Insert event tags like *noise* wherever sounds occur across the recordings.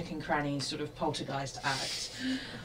nook and cranny sort of poltergeist act,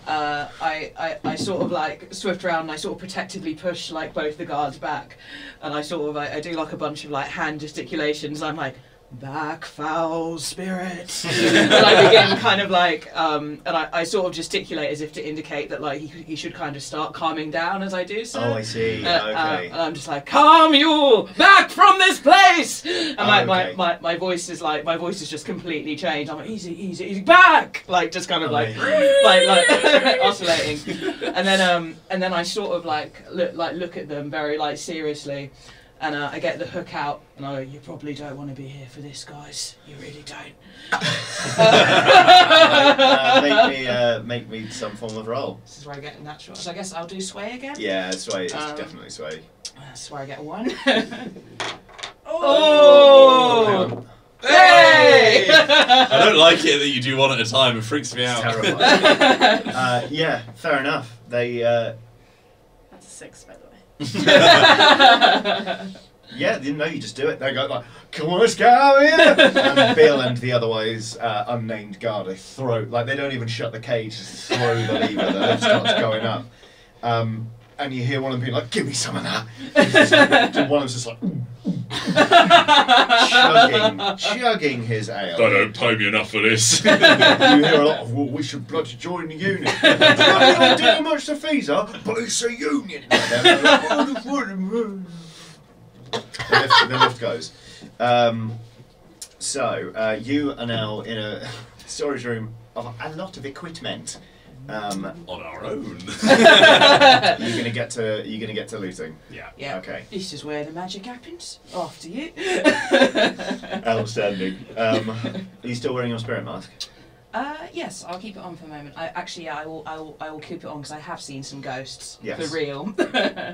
uh, I, I I sort of like swift around and I sort of protectively push like both the guards back, and I sort of I, I do like a bunch of like hand gesticulations. I'm like. Back, foul spirit. and I begin kind of like, um, and I, I sort of gesticulate as if to indicate that like he, he should kind of start calming down as I do so. Oh, I see. Uh, uh, okay. and I'm just like, calm you back from this place. And my, Oh, my, okay. my, my voice is like, my voice is just completely changed. I'm like, easy, easy, easy, back. Like just kind of like, *laughs* like, like *laughs* oscillating. And then, um, and then I sort of like look, like look at them very like seriously. And uh, I get the hook out, and I go, "You probably don't want to be here for this, guys. You really don't." *laughs* uh, make me uh, make me some form of roll. This is where I get a natural. So I guess I'll do sway again. Yeah, sway. It's Um, definitely sway. That's where I get a one. *laughs* Oh, oh! Hey! *laughs* I don't like it that you do one at a time. It freaks me out. terrifying. uh, yeah, fair enough. They uh, That's a six, by the way. *laughs* yeah, you know, you just do it. They go like, "Come on, let's of here!" and Bill and the otherwise uh, unnamed guard they throw like they don't even shut the cage, just throw the lever that starts going up. Um, and you hear one of them being like, "Give me some of that." And *laughs* one of them's just like. Chugging, *laughs* chugging his ale. They don't pay me enough for this. *laughs* you hear a lot of, well, we should bloody join the union. You're not doing much to fees are, but it's a union. *laughs* the, lift, the lift goes. Um, so, uh, you are now in a storage room of a lot of equipment. Um, On our own. *laughs* *laughs* you're gonna get to you're gonna get to looting. yeah. yeah. Okay. This is where the magic happens. After you. *laughs* Outstanding. Um, are you still wearing your spirit mask? Uh, yes, I'll keep it on for a moment. I actually, yeah, I will, I will, I will keep it on because I have seen some ghosts Yes. for real.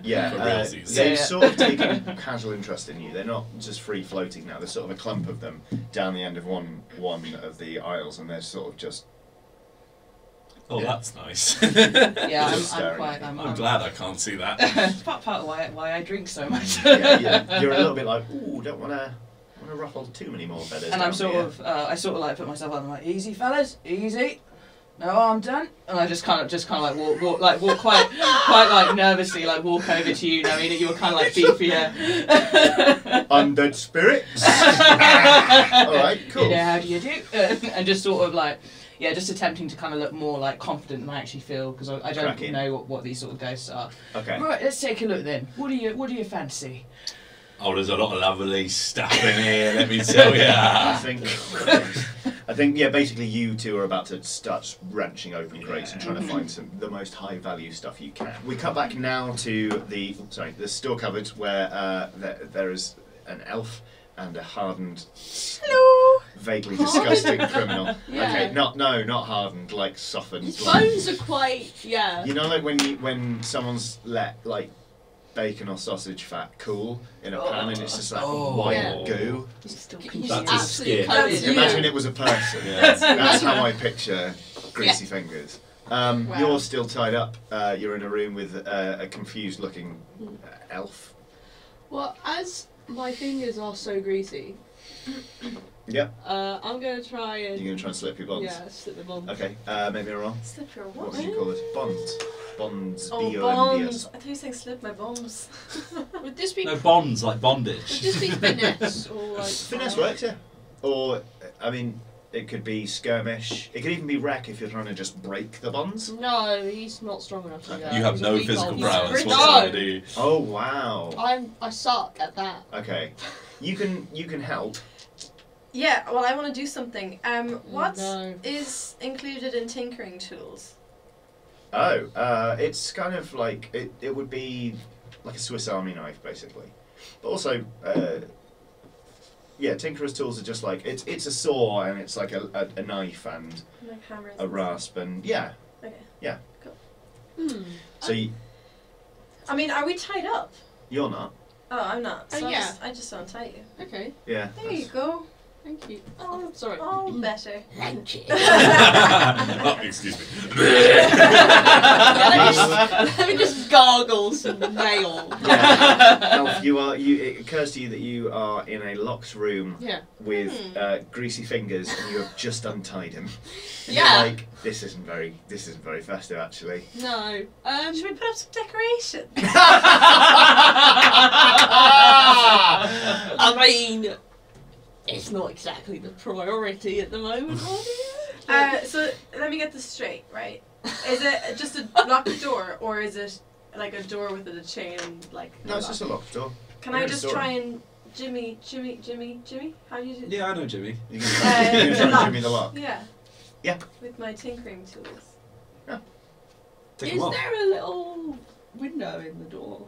Yeah, For uh, realsies. they've Yeah. sort of taken casual interest in you. They're not just free floating now. There's sort of a clump of them down the end of one one of the aisles, and they're sort of just. Oh, Yeah. that's nice. *laughs* yeah, I'm, I'm quite. I'm, I'm I'm glad I can't see that. It's *laughs* part, part of why, why I drink so much. Yeah, yeah, *laughs* you're a little bit like, ooh, don't want to want to ruffle too many more feathers. and I'm sort here." of, uh, I sort of like put myself on. I'm like, easy, fellas, easy. No, I'm done. And I just kind of, just kind of like walk, walk, like walk quite, quite like nervously, like walk over to you, knowing that you were kind of like beefier. undead spirits. All right, cool. You know, how do you do? and just sort of like, yeah, just attempting to kind of look more like confident than I actually feel because I, I don't Cracking. know what, what these sort of ghosts are. Okay. Right, let's take a look then. What do you, what do you fancy? Oh, there's a lot of lovely stuff in here, let me tell you. *laughs* I think. I think yeah. Basically, you two are about to start wrenching open crates and trying to find some the most high value stuff you can. We cut back now to the sorry the store cupboard where uh, there, there is an elf and a hardened, Hello. vaguely disgusting criminal. *laughs* Yeah. Okay, not no, not hardened, like softened. His like- bones are quite, yeah. You know, like when you when someone's let like bacon or sausage fat cool in a pan and it's just like Oh. white Yeah. goo. He's still He's That's absolutely his skin. That's you. Imagine it was a person. Yeah. That's, that's how I picture greasy *laughs* fingers. Um, Wow. You're still tied up. Uh, you're in a room with uh, a confused-looking uh, elf. Well, as my fingers are so greasy, *coughs* yeah. uh, I'm gonna try and You're gonna try and slip your bonds. yeah, slip the bonds. Okay. Uh, maybe a roll. Slip your What what? would you call it? Bonds. Bonds. Oh, B-O-N-D-S. bombs. I thought you were saying slip my bombs. *laughs* Would this be No bonds like bondage. would bondage. this be *laughs* finesse or like Finesse works, yeah. Or, I mean, it could be skirmish. It could even be wreck if you're trying to just break the bonds. No, he's not strong enough to do Okay. that. You have He's no weak physical old- prowess He's whatsoever, no. you? Oh wow. I'm I suck at that. Okay. You can you can help. Yeah, well, I want to do something. Um, what is No. included in tinkering tools? Oh, uh, it's kind of like it, it would be like a Swiss Army knife, basically. But also, uh, yeah, tinkerer's tools are just like it's it's a saw and it's like a, a, a knife and Like hammers. a rasp and yeah. Okay. Hmm. So you, I mean, are we tied up? you're not. Oh, I'm not. Uh, So I yeah. just, I just untie you. Okay. Yeah. There you go. Thank you. Oh, sorry. Oh, better. Thank *laughs* you. oh, excuse me. let, me just, let me just gargle some nail. Elf, *laughs* you are. You. It occurs to you that you are in a locked room Yeah. with Hmm. uh, greasy fingers, and you have just untied him. And Yeah. You're like, this isn't very. This isn't very festive, actually. No. Um. Should we put up some decoration? *laughs* I mean, it's not exactly the priority at the moment. *laughs* Uh, so let me get this straight, right? Is it just a *laughs* locked door, or is it like a door with a chain and like? No, it's just a locked door. Can you're I just try and Jimmy, Jimmy, Jimmy, Jimmy? How do you do? Yeah, I know Jimmy. You *laughs* can, Uh, you can the try and lock. give me the lock. Yeah. Yeah. With my tinkering tools. Take Is there a little window in the door?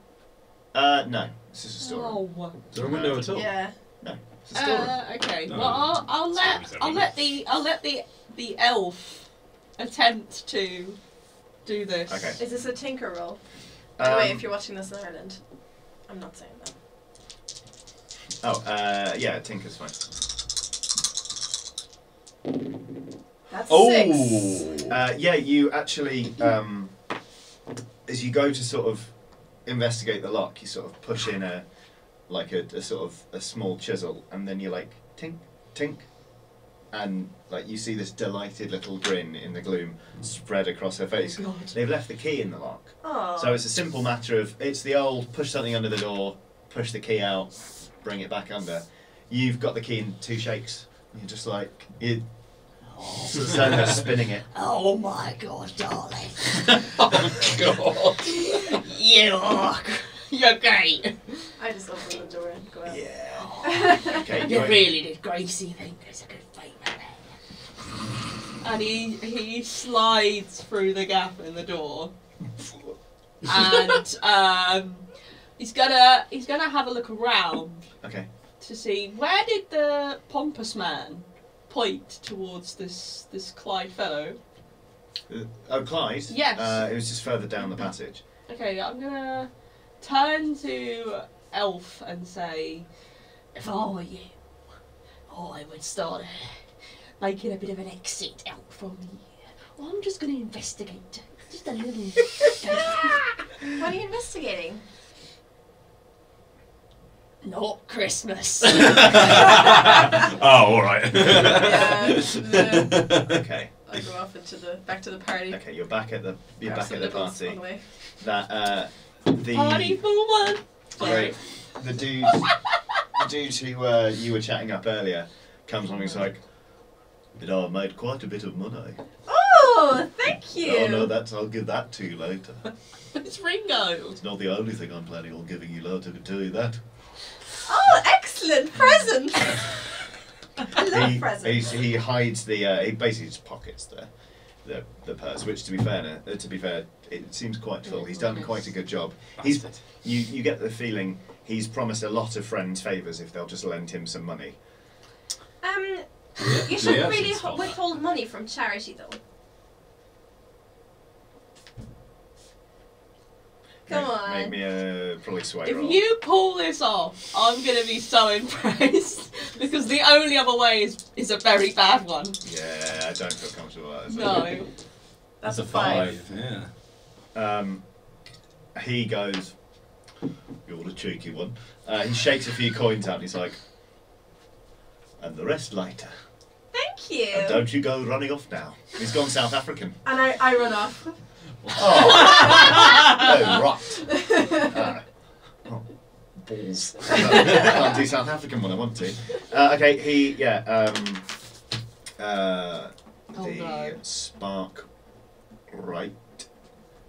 Uh, no. This is a store. Oh. Is there a window at all? Yeah. It's a store. Uh, okay. No, well, I'll, I'll let I'll let the I'll let the the elf attempt to do this. Okay. Is this a tinker roll? Um, oh, wait, if you're watching this in Ireland. I'm not saying that. Oh, uh, yeah, Tinker's fine. That's Oh! six. Uh, yeah, you actually, um, as you go to sort of investigate the lock, you sort of push in a, like a, a sort of a small chisel, and then you're like, tink, tink, and like you see this delighted little grin in the gloom spread across her face. Oh, God. They've left the key in the lock. Oh. So it's a simple matter of it's the old push something under the door, push the key out, bring it back under. You've got the key in two shakes. You're just like you sort of spinning it. *laughs* Oh, *laughs* oh my God, darling. oh God. You are. You're great. I just open the door and go out. Yeah. *laughs* Okay. You you're- really did. Gracie think it's a good fight thing. And he he slides through the gap in the door, and *laughs* um, he's gonna he's gonna have a look around Okay. to see where did the pompous man point towards this this Clyde fellow. Uh, oh, Clyde. Yes. Uh, it was just further down the passage. Okay, I'm gonna turn to Elf and say, if I were you, I would start making a bit of an exit out from here. Well, I'm just gonna investigate. Just a little. *laughs* What are you investigating? Not Christmas. oh, all right. Yeah, Okay. I go off into the back to the party. Okay. You're back at the you're grab back at the party. the. That uh, the Party for one. Right. The dude, the dude *laughs* who uh, you were chatting up earlier, comes on and he's like, "You know, I made quite a bit of money. Oh, thank you. Oh no, that's I'll give that to you later. *laughs* It's Ringo. It's not the only thing I'm planning on giving you later. I can tell you that." Oh, excellent present. *laughs* I love he, presents. he hides the. Uh, he basically just pockets the, the the purse. Which, to be fair, uh, to be fair, it seems quite full. He's done quite a good job. He's, you, you get the feeling he's promised a lot of friends favours if they'll just lend him some money. Um, you shouldn't Yeah, really ho- withhold money from charity, though. Come make, on. Make me a probably sway If roll. you pull this off, I'm gonna be so *laughs* impressed because the only other way is is a very bad one. Yeah, I don't feel comfortable with that. is it? No. That's a five. five. Yeah. Um, he goes, You're the cheeky one. Uh, he shakes a few coins out and he's like, And the rest later. Thank you. And don't you go running off now. He's gone South African. And I, I run off. Oh, *laughs* oh right. Uh, oh, balls. I *laughs* can't do South African when I want to. Uh, okay, he, yeah, um, uh, Oh, the no. spark right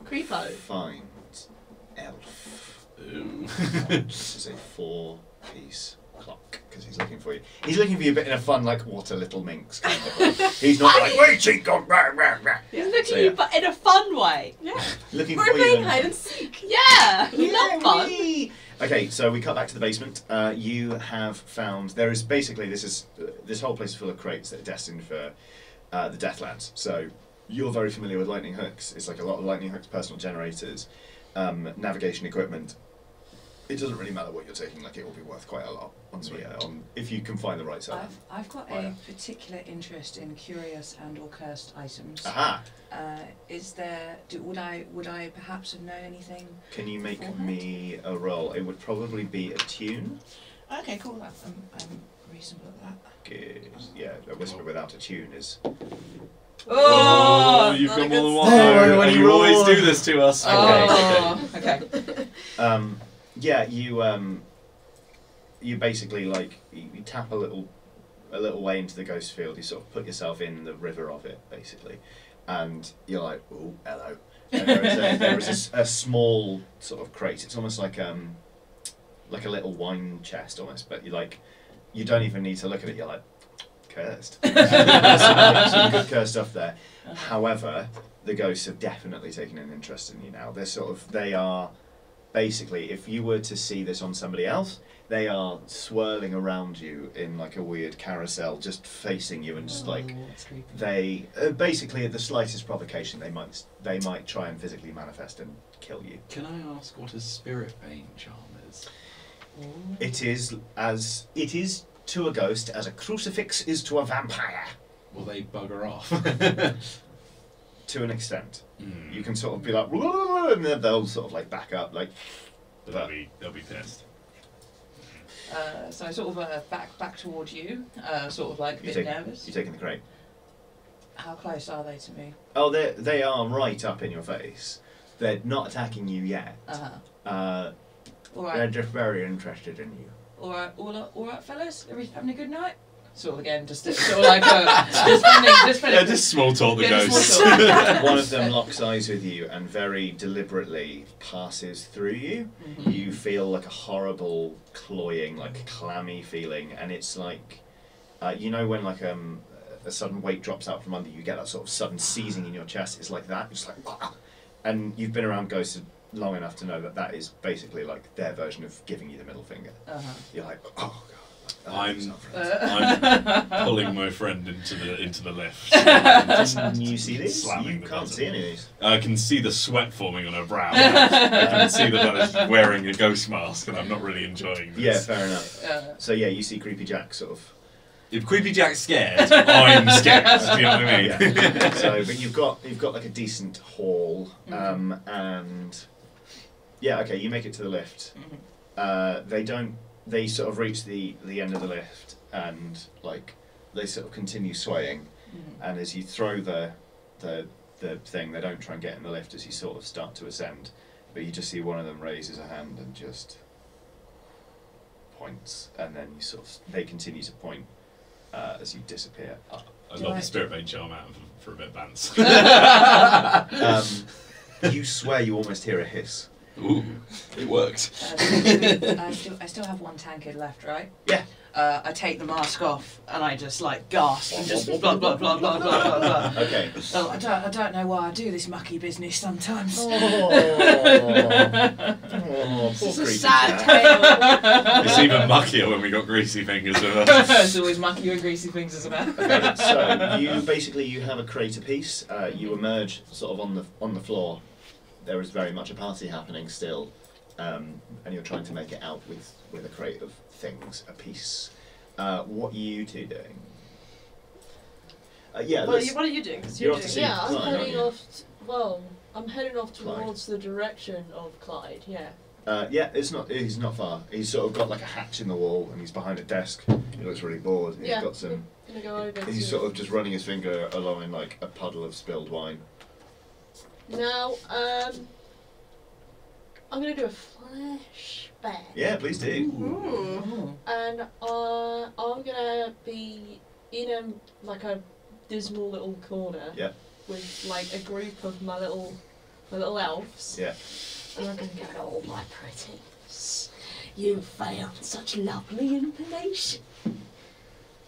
Creepo. finds elf. Ooh. This is a four piece clock because he's looking for you. He's looking for you, but in a fun, like, what a little minx kind of way. *laughs* He's not like, wait, cheek on, rah, rah, rah. He's looking So, at you, but in a fun way. Yeah. *laughs* Looking We're for you. playing in a hide and seek. Yeah, we Yeah, love fun. wee. Okay, so we cut back to the basement. Uh, you have found there is basically this is uh, this whole place is full of crates that are destined for uh, the Deathlands. So you're very familiar with lightning hooks. It's like a lot of lightning hooks, personal generators, um, navigation equipment. it doesn't really matter what you're taking. Like it will be worth quite a lot on the uh, on if you can find the right side. I've, I've got a particular interest in curious and or cursed items. Aha! Uh, is there? Do, would I would I perhaps have known anything? Can you make Beforehand? me a roll? It would probably be attune. Okay, cool. I'm, I'm, I'm reasonable at that. Good. Yeah, a whisper without attune is. Oh, you've got more than one. Oh, and you always do this to us. Oh, okay. okay. *laughs* Um, yeah, you um, you basically like you, you tap a little, a little way into the ghost field. You sort of put yourself in the river of it, basically, and you're like, oh, hello. And there is, a, *laughs* there is a s- a, small sort of crate. It's almost like um, like a little wine chest, almost. But you like, you don't even need to look at it. You're like, cursed. *laughs* There's some, some good cursed stuff there. However, the ghosts have definitely taken an interest in you now. They're sort of they are basically if you were to see this on somebody else, they are swirling around you in like a weird carousel, just facing you and just like Oh, that's they uh, basically at the slightest provocation they might they might try and physically manifest and kill you. Can I ask what a spirit bane charm is? It is as it is to a ghost as a crucifix is to a vampire Well, they bugger off? *laughs* to an extent. Hmm. You can sort of be like, and then they'll sort of like back up, like They'll be, they'll be pissed. Uh, so I sort of uh, back back towards you, uh, sort of like a You bit take- nervous. you're taking the crate. How close are they to me? Oh, they they are right up in your face. They're not attacking you yet. Uh-huh. Uh, All they're just very interested in you. All right, all right, all right, fellas. Are we having a good night? Sort of again, just sort of like uh, just spending, *laughs* just spending. Yeah, just small talk the Yeah, ghosts. talk. *laughs* One of them locks eyes with you and very deliberately passes through you. Mhm. You feel like a horrible, cloying, like clammy feeling, and it's like, uh, you know, when like um, a sudden weight drops out from under you, you get that sort of sudden seizing in your chest. It's like that. It's like, and you've been around ghosts long enough to know that that is basically like their version of giving you the middle finger. Uh-huh. You're like, oh god. Oh, I'm- it's not for us." I'm *laughs* pulling my friend into the into the lift. *laughs* Can you see these? slamming You the can't button. see any of these. I can see the sweat forming on her brow. *laughs* I can see that I was wearing a ghost mask, and I'm not really enjoying this. Yeah, fair enough. uh, So yeah, you see Creepy Jack sort of If Creepy Jack's scared, I'm scared. Do you know what I mean? Yeah. so, but you've got you've got like a decent hall, um, and yeah, okay, you make it to the lift. mhm. Uh, they don't. They sort of reach the the end of the lift, and like they sort of continue swaying. Mhm. And as you throw the the the thing, they don't try and get in the lift as you sort of start to ascend. But you just see one of them raises a hand and just points, and then you sort of they continue to point uh, as you disappear up. I Do love I- the spirit bane charm out for, for a bit of bounce. *laughs* Um, *laughs* you swear you almost hear a hiss. Ooh, it worked. Uh, I still, I still have one tankard left, right? Yeah. Uh, I take the mask off and I just like gasp and just blah blah blah blah blah blah blah. blah. Okay. Oh, I don't, I don't know why I do this mucky business sometimes. Oh, *laughs* poor It's a sad tale. It's even muckier when we got greasy fingers with us. *laughs* There's always mucky and greasy things as a man. Okay, so *laughs* you basically you have a crate piece. Uh, you emerge sort of on the on the floor. There is very much a party happening still, um, and you're trying to make it out with with a crate of things apiece. Uh, what are you two doing? Uh, yeah, What are, you, what are you doing? 'Cause You're you're off to doing see Yeah, I'm heading off. T- well, I'm heading off Clyde. towards the direction of Clyde. Yeah. Uh, yeah, it's not. He's not far. He's sort of got like a hatch in the wall, and he's behind a desk. He looks really bored. and Yeah. He's got some. Go over. He's to sort of just running his finger along in like a puddle of spilled wine. Now, um, I'm gonna do a flashback. Yeah, please do. Ooh. And uh, I'm gonna be in a like a dismal little corner. Yeah. With like a group of my little my little elves. Yeah. And I'm gonna go, all my pretties, you found such lovely information.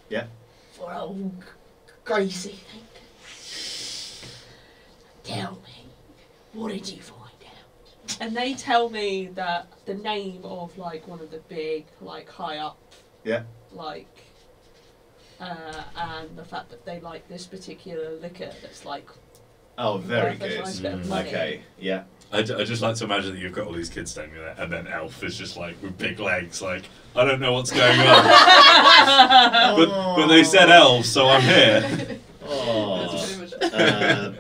Yeah. For old Gracie thing. Tell me, what did you find out? And they tell me that the name of like one of the big, like high up, Yeah. like, uh, and the fact that they like this particular liquor that's like Oh, very good. nice bit of Mm. Okay, yeah. I, just like to imagine that you've got all these kids standing there, and then Elf is just like with big legs, like I don't know what's going on, *laughs* but but they said elves, so I'm here. That's Oh. pretty much. Uh,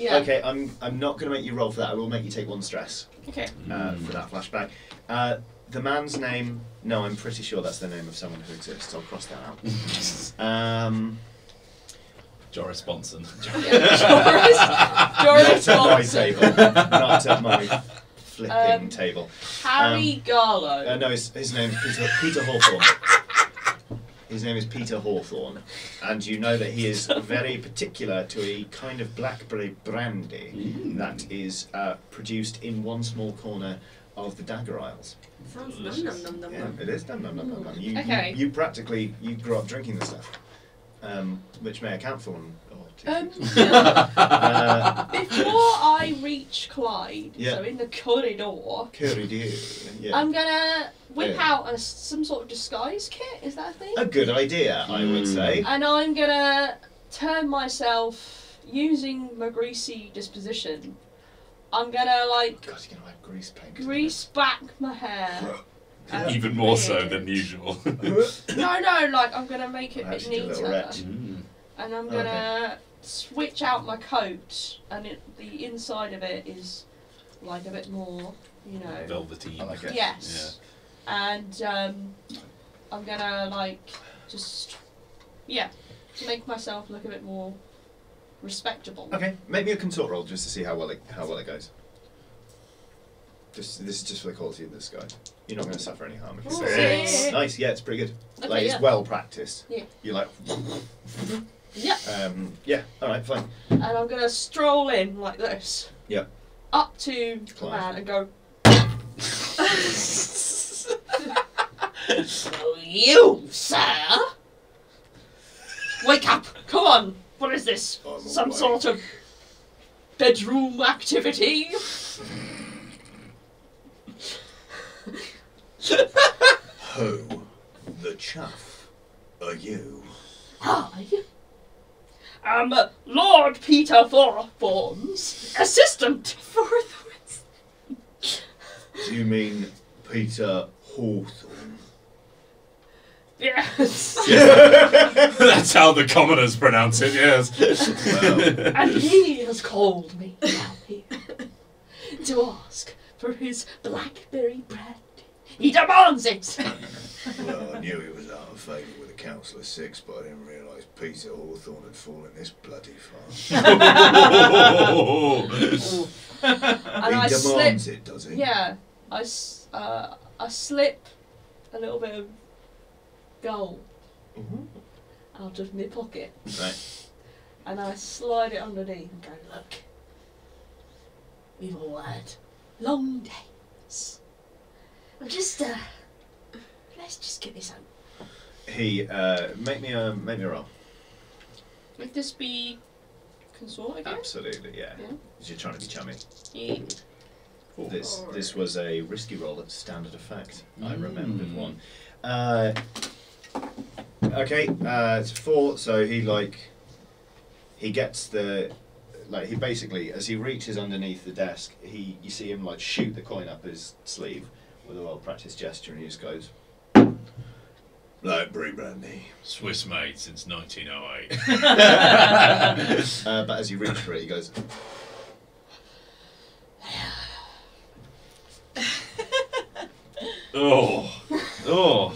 Yeah. Okay, I'm I'm not going to make you roll for that. I will make you take one stress Okay. uh, for that flashback. Uh, the man's name? No, I'm pretty sure that's the name of someone who exists. I'll cross that out. *laughs* Um, Joris Bonson. *laughs* Yeah. Joris, Joris not at my Johnson. table. Not at my flipping Um, table. Harry Garlow. Uh, no, his, his name's Peter, Peter Hawthorne. *laughs* His name is Peter Hawthorne, and you know that he is very particular to a kind of blackberry brandy that is uh, produced in one small corner of the Dagger Isles. Sounds num num num num Yeah, num. it is. Num, num, num, num, num. You, Okay. you, you practically you grew up drinking this stuff, um, which may account for one or two. Um, uh, *laughs* *laughs* before I reach Clyde, Yeah. so in the corridor, Curry. Yeah. I'm gonna whip Yeah. out a, some sort of disguise kit. Is that a thing? a good idea, I would Mm. say. And I'm gonna turn myself using my greasy disposition. I'm gonna like God, you're gonna have grease paint. grease back my hair. *laughs* and Even more so than usual. No, no, like I'm gonna make it a bit you a little neater, wretch. and I'm gonna Okay. Gonna switch out my coat, and it, the inside of it is like a bit more, you know. velvety. I like it. Yes. And um, I'm gonna like just yeah, to make myself look a bit more respectable. Okay, make me a consort roll just to see how well it how well it goes. Just this is just for the quality of this guy. You're not going to suffer any harm. If you Oh, say yeah. it. Nice, yeah, it's pretty good. Okay, like it's yeah. well practiced. Yeah. You're like, *laughs* Yeah. um, yeah, all right, fine. And I'm gonna stroll in like this. Yep. Up to the man and go. so *laughs* you, sir? Wake up! Come on! What is this? I'm Some awake. sort of bedroom activity? Who, the chuff, are you? I am Lord Peter Forthorn's assistant. Forthwards. Do you mean Peter Hawthorne? Yes. *laughs* *laughs* That's how the commoners pronounce it, yes. Well, and he has called me down here *laughs* to ask for his blackberry brandy. He demands it. *laughs* well, I knew he was out of favour with the Council of Six, but I didn't realise Peter Hawthorne had fallen this bloody far. *laughs* And he I demands slip. it, does he? Yeah, I, s- uh, I slip a little bit of gold Mhm. out of my pocket Right. and I slide it underneath and go, look, we've all had long days. Well, just, uh, let's just get this over. He uh, make me a make me a roll. Would this be consort again? Absolutely, yeah. Yeah. 'Cause You're trying to be chummy. Yeah. This this was a risky roll at standard effect. I remembered Mm. one. Uh, okay, uh, it's four. So he like he gets the like he basically as he reaches underneath the desk, he you see him like shoot the coin up his sleeve with a well practiced gesture, and he just goes. Blackberry brandy. Swiss made since 1908. *laughs* *laughs* Uh, but as you reach for it, he goes. *laughs* oh, oh.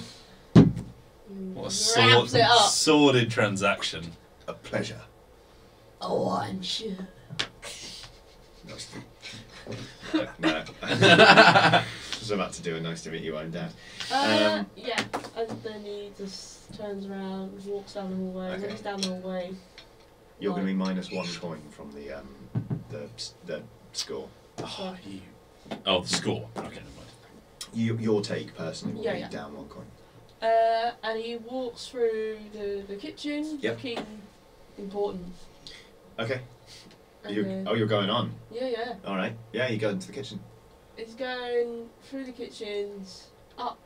What a sword, Wraps it up. sordid transaction. A pleasure. Oh, I'm sure. Nice to no. no. I was about to do a nice to meet you, I'm dad. Uh, Um, yeah, and then he just turns around, walks down the hallway. When Okay. he's down the hallway, You're going to be minus one coin from the um, the the score. Oh, you. Oh, the score. Okay, never mind. You, your take personally will Yeah, be yeah. down one coin. uh, and he walks through the, the kitchen, Yep. looking important. Okay. You, oh, you're going on. yeah, yeah. All right. Yeah, you go into the kitchen. He's going through the kitchens, up,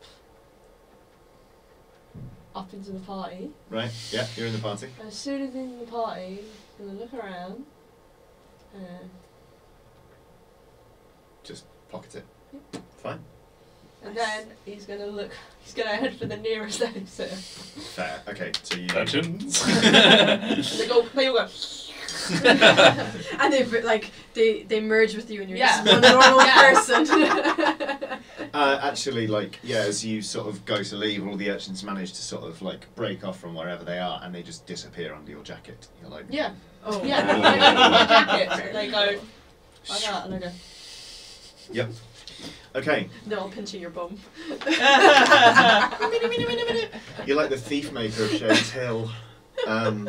up into the party. Right. Yeah, you're in the party. As soon as in the party, he's gonna look around. Uh, Just pocket it. Yep. Fine. And then he's gonna look. He's gonna head for the nearest *laughs* exit. Fair. Okay. So you. Legends. *laughs* they go. They all go. *laughs* and they like they they merge with you and you're Yeah. just one normal Yeah. *laughs* person. *laughs* Uh, actually, like, yeah, as you sort of go to leave, all the urchins manage to sort of like break off from wherever they are, and they just disappear under your jacket. You're like, Yeah. oh. Yeah. They go in my jacket. And they go like that, and I go. Yep. Okay, They're all pinching your bum. you're like the thief maker of Shades Hill. Um,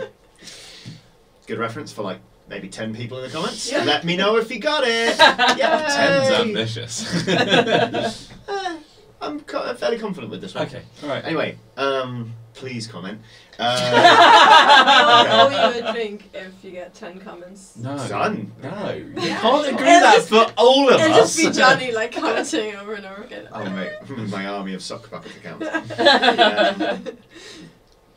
good reference for like maybe ten people in the comments. Yeah. Let me know if you got it. *laughs* Ten's Yay! ambitious. *laughs* Uh, I'm co- fairly confident with this one. okay, alright. Anyway, um, please comment. *laughs* What Uh, will you would think if you get ten comments? No. Done. No. You Yeah. can't agree It'll that just- for all of us. It'll just be Johnny like commenting over and over again. oh mate, my army of sock bucket accounts. Yeah.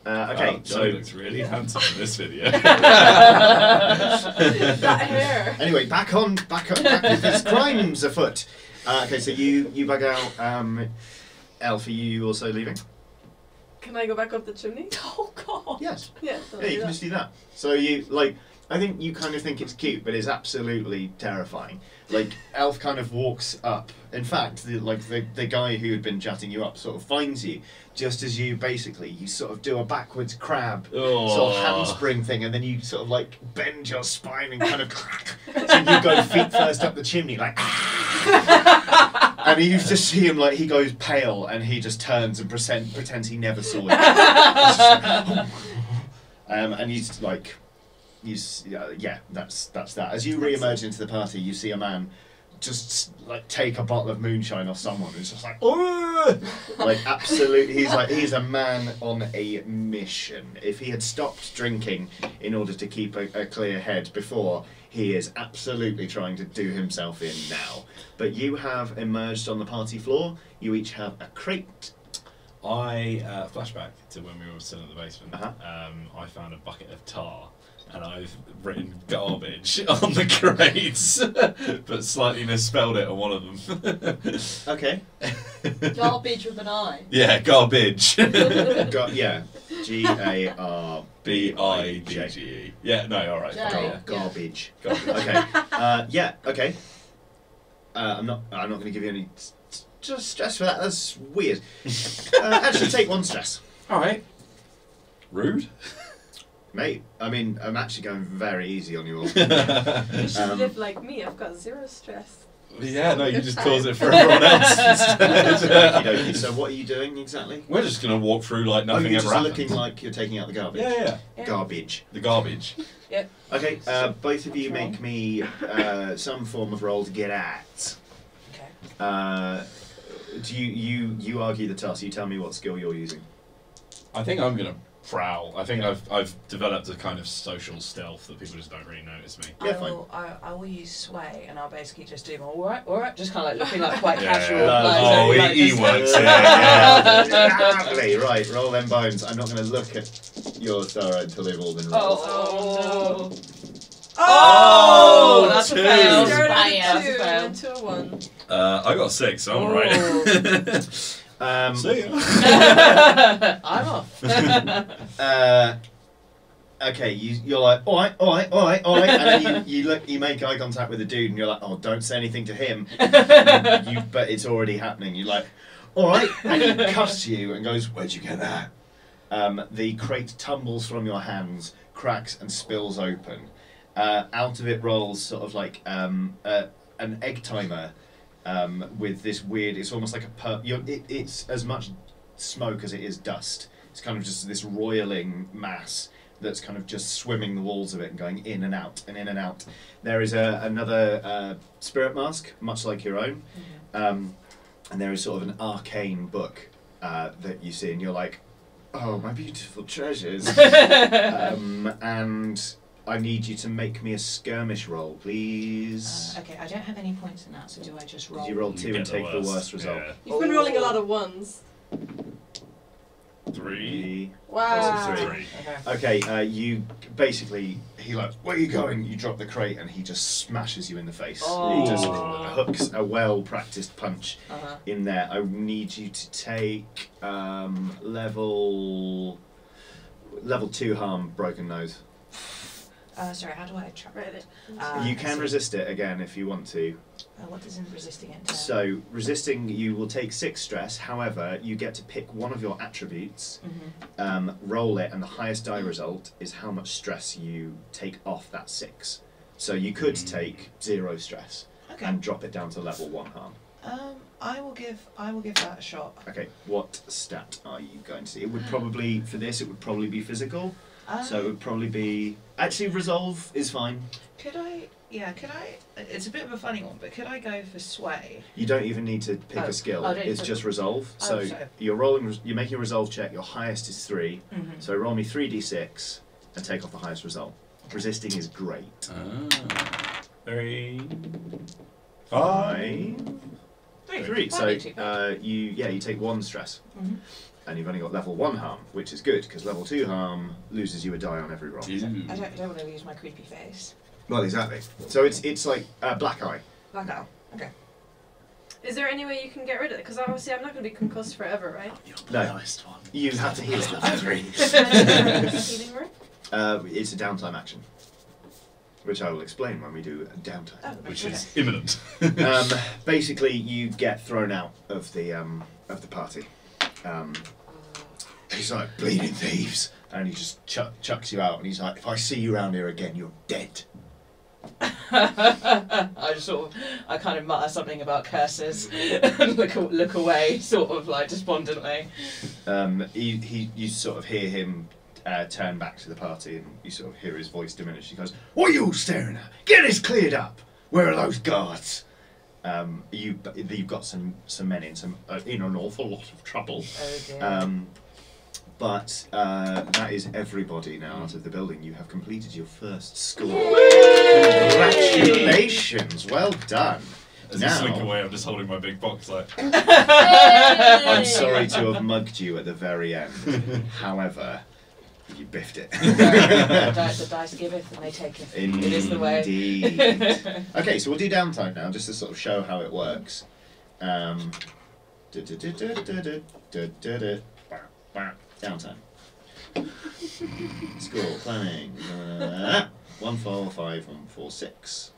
Uh, okay, Wow, so Johnny looks really *laughs* handsome in this video. *laughs* *laughs* that hair. Anyway, back on, back on, back with this crimes afoot. Uh, okay, so you you bug out. Um, Elf, are you also leaving? Can I go back up the chimney? Oh God. Yes. Yeah. Yeah, you can that. just do that. So you like, I think you kind of think it's cute, but it's absolutely terrifying. Like Elf kind of walks up. In fact, the, like the the guy who had been chatting you up sort of finds you just as you basically you sort of do a backwards crab Oh. sort of handspring thing, and then you sort of like bend your spine and kind of crack, *laughs* so you go feet first up the chimney like. *laughs* And you just see him like he goes pale and he just turns and pretend, pretends he never saw you. It's just like, um, and he's like, he's yeah, yeah, that's that's that. As you re-emerge into the party, you see a man just like take a bottle of moonshine off someone who's just like, oh, *laughs* like absolutely. He's like he's a man on a mission. If he had stopped drinking in order to keep a, a clear head before, he is absolutely trying to do himself in now. But you have emerged on the party floor. You each have a crate. I uh, flashback to when we were still in the basement. Uh-huh. Um, I found a bucket of tar, and I've written garbage *laughs* on the grades, *laughs* but slightly misspelled it on one of them. *laughs* Okay. Garbage with an I. yeah, garbage. Got yeah. G A R B I D G E. Yeah, no, all right. Yeah. fine, Gar- yeah. garbage. Garbage. Okay. Uh, yeah. Okay. Uh, I'm not. I'm not going to give you any s- s- just stress for that. That's weird. Uh, actually, take one stress, All right. Rude. Mate. I mean, I'm actually going very easy on you all. *laughs* You should Um, live like me. I've got zero stress. Yeah, no, you just cause it for everyone else *laughs* instead. *laughs* So what are you doing exactly? We're just gonna walk through like nothing oh, nothing you're ever just happened. looking like you're taking out the garbage. yeah, yeah, Yeah. Garbage. the garbage. Okay. Uh, both of you make me uh, some form of roll to get at. Okay. Uh, do you you you argue the task? You tell me what skill you're using. I think I'm gonna prowl. I think I've I've developed a kind of social stealth that people just don't really notice me. Yeah, I fine. will, I, I will use sway and I'll basically just do my all right, all right, just kind of like looking like quite Yeah, casual. yeah. Like, Oh, so, he- like, he just- works *laughs* Yeah, yeah. Right, roll them bones. I'm not going to look at your star until they've all been rolled. Oh, Oh, oh, that's a fail. Started Bang, at that's a a two, fail. went a one. Uh, I got six, so I'm Oh. right. *laughs* Um, See ya. *laughs* I'm off. *laughs* uh, okay, you, you're like, all right, all right, all right, all right, and then you, you look, you make eye contact with the dude, and you're like, oh, don't say anything to him. *laughs* you, but it's already happening. You're like, all right, and he cuffs you and goes, where'd you get that? Um, the crate tumbles from your hands, cracks, and spills open. Uh, out of it rolls sort of like um, uh, an egg timer um, with this weird. It's almost like a per. You're, it, it's as much smoke as it is dust. It's kind of just this roiling mass that's kind of just swimming the walls of it and going in and out and in and out. There is a, another uh, spirit mask, much like your own, um, and there is sort of an arcane book uh, that you see, and you're like, "Oh, my beautiful treasures!" *laughs* um, and I need you to make me a skirmish roll, please. Uh, okay, I don't have any points in that, so do I just roll? Did you roll You two get and take the worst, result? Yeah. You've been rolling a lot of ones. Three. Three. Wow. Three. Three. Okay. Okay, uh, you basically he like where are you going? You drop the crate and he just smashes you in the face. Oh. He just hooks a well practiced punch Uh-huh. in there. I need you to take um, level level two harm broken nose. Uh, sorry, how do I track Right. it? Uh, you can resist it again if you want to. Uh, what does in resisting entail? So resisting, you will take six stress. However, you get to pick one of your attributes, Mhm. um, roll it, and the highest die result is how much stress you take off that six. So you could Mm. take zero stress Okay. and drop it down to level one harm. Um, I will give I will give that a shot. Okay, what stat are you going to see? It would probably for this. It would probably be physical. Um, So it would probably be actually resolve is fine. could I? Yeah, could I? It's a bit of a funny one, but could I go for sway? You don't even need to pick Oh, a skill. oh, don't it's just resolve. Oh, so so- you're rolling. You're making a resolve check. Your highest is three. Mm-hmm. So roll me three d6 and take off the highest result. Resisting is great. Ah. Three. Five. Three. Three. Might So be too bad. uh, you yeah you take one stress, Mhm. And you've only got level one harm, which is good because level two harm loses you a die on every roll. I don't, I don't want to lose my creepy face. Well, exactly. So it's it's like uh, black eye. Black owl. Okay. Is there any way you can get rid of it? Because obviously I'm not going to be concussed forever, right? You're No. the lowest one. You have to heal it. level three. *laughs* *laughs* Healing word? Uh, it's a downtime action, which I will explain when we do a downtime. Oh, Which okay. is imminent. um, *laughs* basically, you get thrown out of the um, of the party. Um, he's like bleeding thieves, and he just chuck, chucks you out. And he's like, "If I see you around here again, you're dead." *laughs* I just sort of, I kind of mutter something about curses and *laughs* look, look away, sort of like despondently. Um, he, he, you sort of hear him uh, turn back to the party, and you sort of hear his voice diminish. He goes, "What are you all staring at? Get this cleared up. Where are those guards?" Um, you, you've got some some men in some uh, in an awful lot of trouble. Oh. Um, but uh, that is everybody now out of the building. You have completed your first score. Congratulations, well done. As Now- I slink away, I'm just holding my big box like. *laughs* I'm sorry to have mugged you at the very end. However, you biffed it. *laughs* *laughs* the, dice giveth and they taketh. Indeed. It is the way. *laughs* okay, so we'll do downtime now, just to sort of show how it works. Um, downtime. Score planning. Uh, one four five one four six.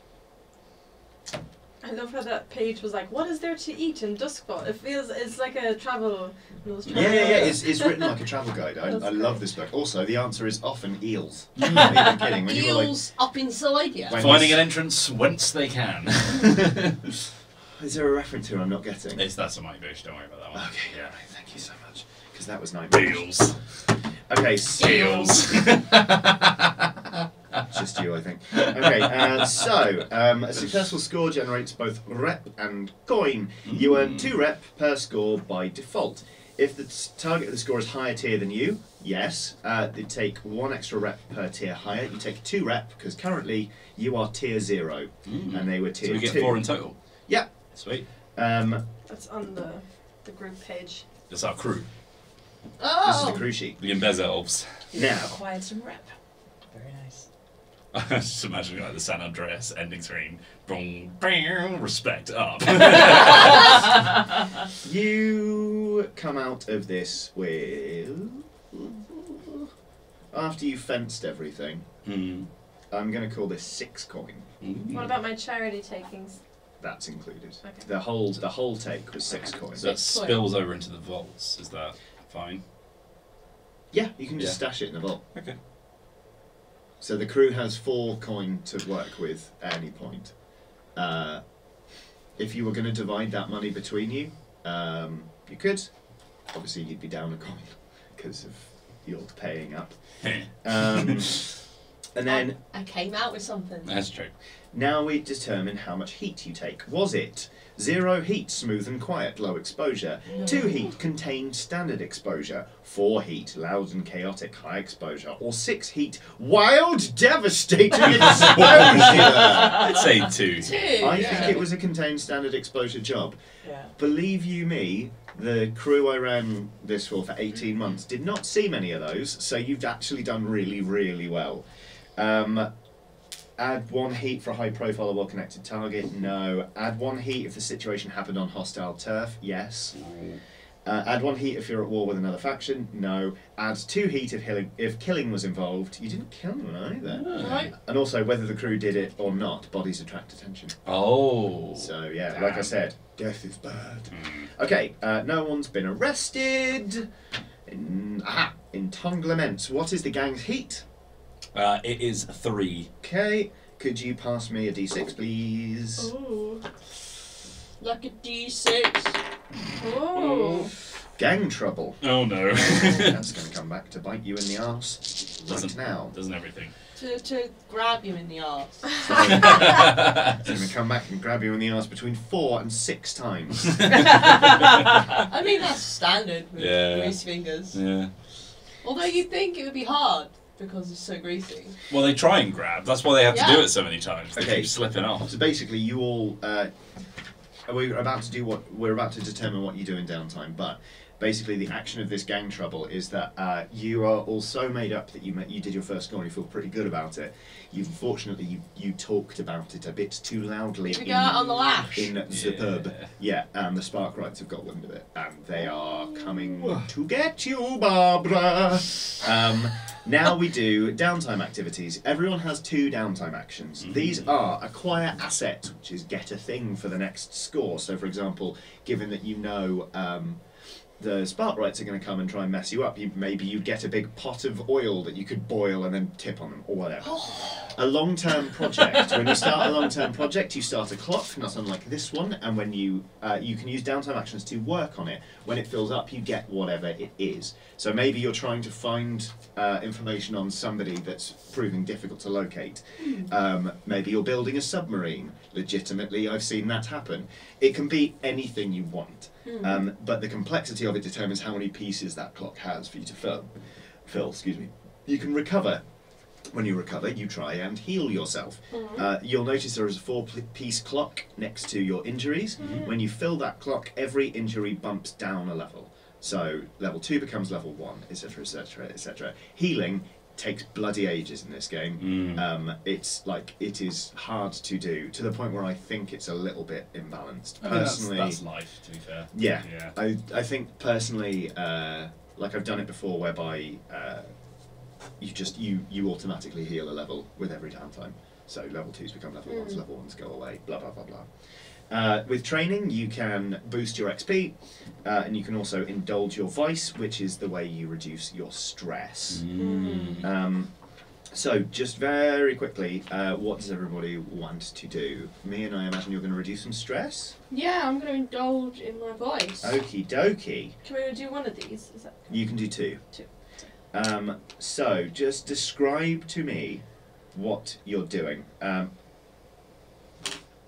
I love how that page was like, "What is there to eat in Doskvol?" It feels it's like a travel. Those Yeah, yeah, yeah. It's, it's written like a travel guide. I, I love this book. Also, the answer is often eels. *laughs* I'm not even kidding. When you were like, Eels up inside you. When- Finding an entrance whence they can. *laughs* is there a reference here I'm not getting? it's that's a motivation. Don't worry about that one. Okay, Yeah. right, thank you so much. Because that was nightmare. Eels. Okay, so Eels. It's *laughs* just you, I think. *laughs* Okay, uh, so um, a successful score generates both rep and coin. You earn two rep per score by default. If the target of the score is higher tier than you, yes, uh, they take one extra rep per tier higher. You take two rep because currently you are tier zero Mm. and they were tier So we get two. four in total. Yeah. Sweet. Um, That's on the the group page. That's our crew. Oh. this is Oh. the crew sheet. The Imbez elves. Now, Acquired some rep. Very nice. I just imagining like the San Andreas ending screen. Boom, bam, respect up. *laughs* *laughs* You come out of this with. After you fenced everything, Hmm. I'm going to call this six coin. Mm. What about my charity takings? That's included. Okay. The whole the whole take was six coins. So that Six coin. spills over into the vaults. Is that fine? yeah, you can just Yeah. stash it in the vault. Okay. So the crew has four coin to work with at any point. Uh, if you were going to divide that money between you, um, you could. Obviously, you'd be down a coin *laughs* because of your paying up. *laughs* Um, and then I came out with something. That's true. Now we determine how much heat you take. Was it zero heat, smooth and quiet, low exposure? Two heat, contained, standard exposure? Four heat, loud and chaotic, high exposure? Or six heat, wild, devastating *laughs* exposure? I'd say two. Two. I yeah. think it was a contained, standard exposure job. Yeah. Believe you me, The crew I ran this for for 18 months did not see many of those, so you've actually done really, really well. Um, add one heat for a high profile or well connected target? No. Add one heat if the situation happened on hostile turf? Yes. Uh, add one heat if you're at war with another faction? No. Add two heat if, hilling, if killing was involved. You didn't kill anyone either. Right. And also, whether the crew did it or not, bodies attract attention. Oh. So, yeah, like I said, death is bad. Okay, uh, no one's been arrested. In, aha, entanglement. What is the gang's heat? Uh, it is three. Okay, could you pass me a d6, please? Ooh. Like a D6. Oh. Gang trouble. Oh no. *laughs* That's going *laughs* to come back to bite you in the arse right Doesn't- now. Doesn't everything. To, to grab you in the arse. *laughs* It's going to come back and grab you in the arse between four and six times. I mean, that's standard with Yeah. greasy fingers. Yeah. Although you'd think it would be hard because it's so greasy. Well, they try and grab. That's why they have to do it so many times. They Okay. keep slipping off. So basically, you all uh, we're about to do what we're about to determine what you do in downtime. But basically, the action of this gang trouble is that uh, you are all so made up that you ma- you did your first score and you feel pretty good about it. You unfortunately you, you talked about it a bit too loudly. Should we in- on the lash? in the pub. Yeah. Yeah, and the Sparkwrights have got wind of it, and they are coming to get you, Barbara. Um, now we do downtime activities. Everyone has two downtime actions. These are acquire asset, which is get a thing for the next score. So, for example, given that you know. Um, the Sparkwrights are going to come and try and mess you up. You, maybe you get a big pot of oil that you could boil and then tip on them, or whatever a long-term project. when you start a long-term project, you start a clock, not unlike this one, and when you uh, you can use downtime actions to work on it. When it fills up, you get whatever it is. So maybe you're trying to find uh, information on somebody that's proving difficult to locate. Um, maybe you're building a submarine. Legitimately, I've seen that happen. It can be anything you want, um, but the complexity of it determines how many pieces that clock has for you to fill. Fill, excuse me. You can recover when you recover, you try and heal yourself. Uh, you'll notice there is a four-piece clock next to your injuries. When you fill that clock, every injury bumps down a level. So level two becomes level one, etc., etc., etc. Healing takes bloody ages in this game. Mm. Um, it's like it is hard to do to the point where I think it's a little bit imbalanced. I mean, that's, Personally, that's life, to be fair. yeah, Yeah. I, I think personally, uh, like I've done it before, whereby uh, you just you you automatically heal a level with every downtime. So level twos become level ones, level ones go away. Blah blah blah blah. Uh, with training, you can boost your XP, uh, and you can also indulge your vice, which is the way you reduce your stress. Mm. Um, so, just very quickly, uh, what does everybody want to do? Me and I imagine you're going to reduce some stress. Yeah, I'm going to indulge in my voice. Okie dokie. Can we do one of these? Is that You can do two. Two. Um, so, just describe to me what you're doing. Um,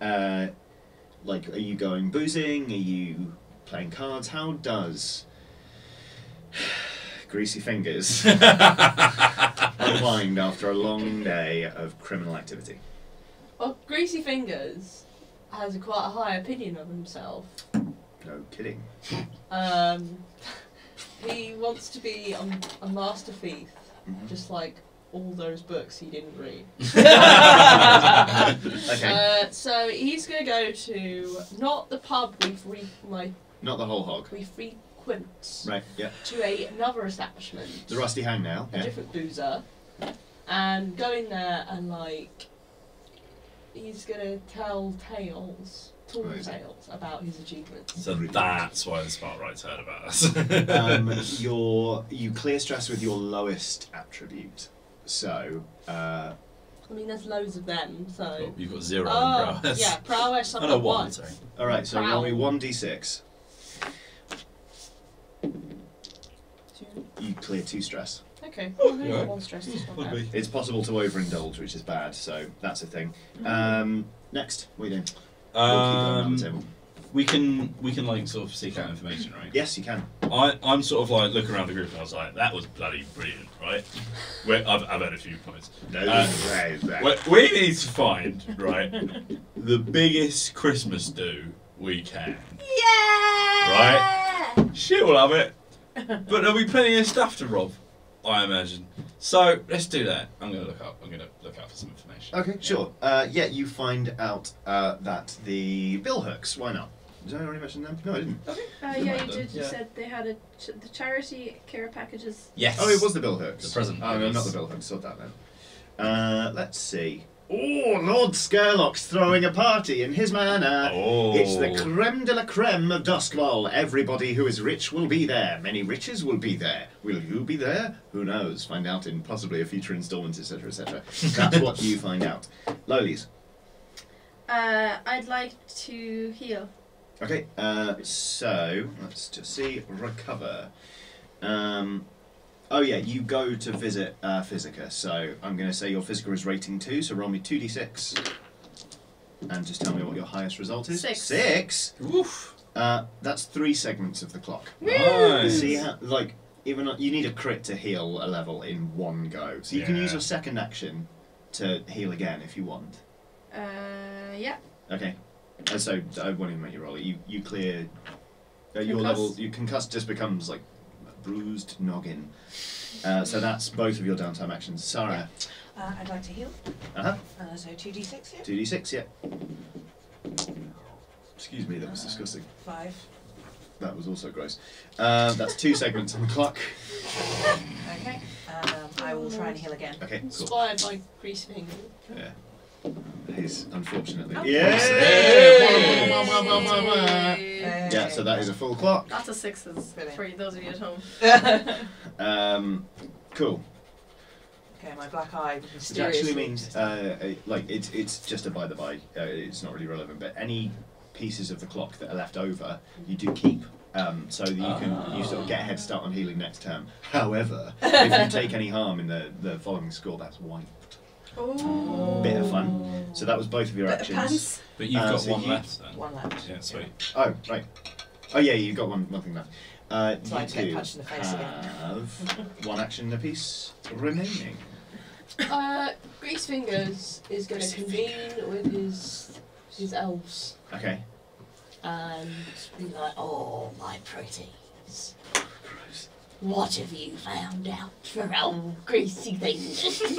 uh, like, are you going boozing? Are you playing cards? How does *sighs* Greasy Fingers *laughs* unwind after a long day of criminal activity? Well, Greasy Fingers has a quite a high opinion of himself. No kidding. Um, *laughs* he wants to be a, a master thief, Mhm. just like all those books he didn't read. *laughs* *laughs* Okay, Uh, so he's going to go to not the pub we free, like not the whole hog. we frequent Right, yeah. to a, another establishment, The Rusty Hangnail. a Yeah. different boozer, and go in there and like he's going to tell tales, tall Right. tales about his achievements. So that's why the Sparkwrights heard about us. um, *laughs* your you clear stress with your lowest attribute. So uh, I mean, there's loads of them, so. Oh, You've got zero Oh, in prowess. yeah, prowess. I've Oh, no, one, one. sorry. all right, so roll me one d six. Two. You clear two stress. Okay. *gasps* Oh, yeah. one stress. It's not Would bad. be. It's possible to overindulge, which is bad. So that's a thing. Um, next, what are you doing? We'll keep going around Um, the table. We can we can like sort of seek out information, right? Yes, you can. I I'm sort of like looking around the group and I was like, that was bloody brilliant, right? Where I've I've had a few points. No, Uh, right, right. We, we need to find right the biggest Christmas do we can. Yeah. Right? She'll have it. But there'll be plenty of stuff to rob, I imagine. So let's do that. I'm gonna look up. I'm gonna look out for some information. Okay, sure. Uh, yeah, you find out uh, that the Billhooks. Why not? Did I already mention them? No, I didn't. Uh, Good yeah, one, you then. did. You Yeah. said they had a ch- the charity care packages. Yes. Oh, it was the Billhooks. The present Oh, no, not the Billhooks. Sort that then. Uh, let's see. Oh, Lord Scurlock's throwing a party in his manor. Oh. It's the creme de la creme of Doskvol. Everybody who is rich will be there. Many riches will be there. Will you be there? Who knows? Find out in possibly a future instalment, etc., etc. That's what you find out. Lolies. Uh, I'd like to heal. Okay, uh, so let's just see. Recover. Um, oh yeah, you go to visit uh, physicker. So I'm going to say your physicker is rating two. So roll me two d six, and just tell me what your highest result is. Six. Six. Oof. Uh, that's three segments of the clock. Nice. See how like even you need a crit to heal a level in one go. So you can use your second action to heal again if you want. Uh, yeah. Okay. Uh, so I won't even make you roll it. You you clear uh, your Concuss? level. You concuss just becomes like bruised noggin. Uh, so that's both of your downtime actions. Sarah. Uh, I'd like to heal. Uh huh. Uh, so 2d6 here. Two d six. Yeah. Excuse me. That was disgusting. Five. That was also gross. Uh, that's two *laughs* segments on the clock. Okay. Um, I will try and heal again. Okay. Cool. Inspired by Grease Finger. Yeah. He's unfortunately. Oh. Yeah. Yeah. So that is a full clock. Lots of sixes Brilliant. for those of you at home. *laughs* Um, cool. okay, my black eye Which mysteriously. actually means, uh, uh, like, it's it's just a by the by. Uh, it's not really relevant, but any pieces of the clock that are left over, you do keep. Um, so that you can you sort of get a head start on healing next term. However, if you *laughs* take any harm in the, the following score, that's wiped. Oh. Bit of fun. So that was both of your Bit of actions. pants. But you've Uh, got so one you- left then. One left. Yeah, sweet. Oh right. Oh yeah, you've got one one thing left. Uh, So you I get two punched in the face again. have one action apiece remaining. Uh, Grease Fingers is going to convene with his his elves Okay. and be like, "Oh, my pretties, what have you found out for old Greasy Fingers?" *laughs*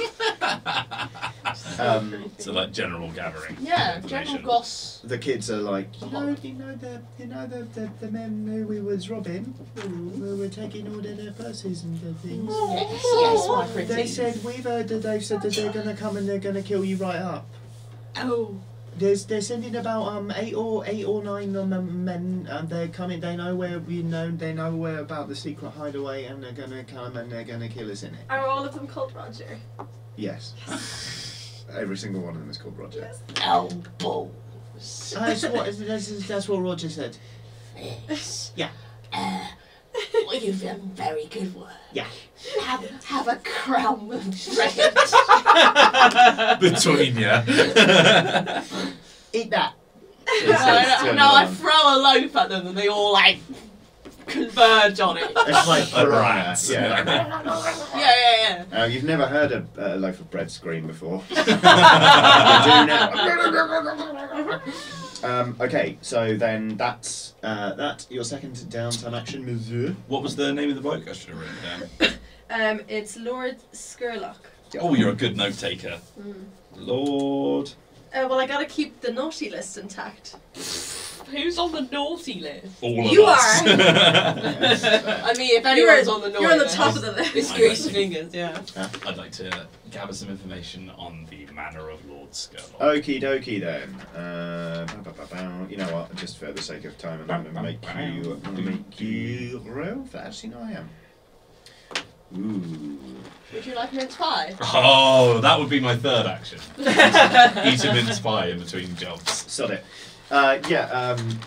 Um, So like general gathering. yeah, information. general goss. the kids are like, you know, you know the, you know the, the, the men who we was robbing, who were taking all of their purses and the things. Yes, yes, my They said we've heard that they've said that they're gonna come and they're gonna kill you right up. Oh, There's they're sending about um eight or eight or nine um, men and they're coming. They know where we know. They know where about the secret hideaway and they're gonna come and they're gonna kill us in it. Are all of them called Roger? Yes. *laughs* Every single one of them is called Roger. oh, balls. Uh, that's, what, that's, that's what Roger said. Yes. Yeah. Uh, well, you've done very good work. Yeah. Have, have a crumb of bread. Between you. Eat that. no, no, no, I throw a loaf at them and they all like converge on it. It's like a piranha. rats. Yeah. Yeah, yeah, yeah. Uh, you've never heard a, a loaf of bread scream before. *laughs* you do now. um, okay, so then that's uh, that. Your second downtown action, Monsieur. what was the name of the book? I should have written it down. Um, it's Lord Scurlock. Oh, you're a good note taker. Mm. Lord. Uh, well, I gotta keep the naughty list intact. Who's on the naughty list? All of You us. *laughs* I mean, if anyone's on the naughty you're on the list, top of the list. it's Grease Fingers, yeah. I'd like to gather some information on the manner of Lord Scurlock. Okie dokie then. Uh, bow, bow, bow, bow. You know what? Just for the sake of time, I'm going to make you. I'm going to make you roll fast. You know I am. Ooh. Would you like a mince pie? Oh, that would be my third action. *laughs* Eat a mince pie in between jobs. Sod it. Uh, yeah, um,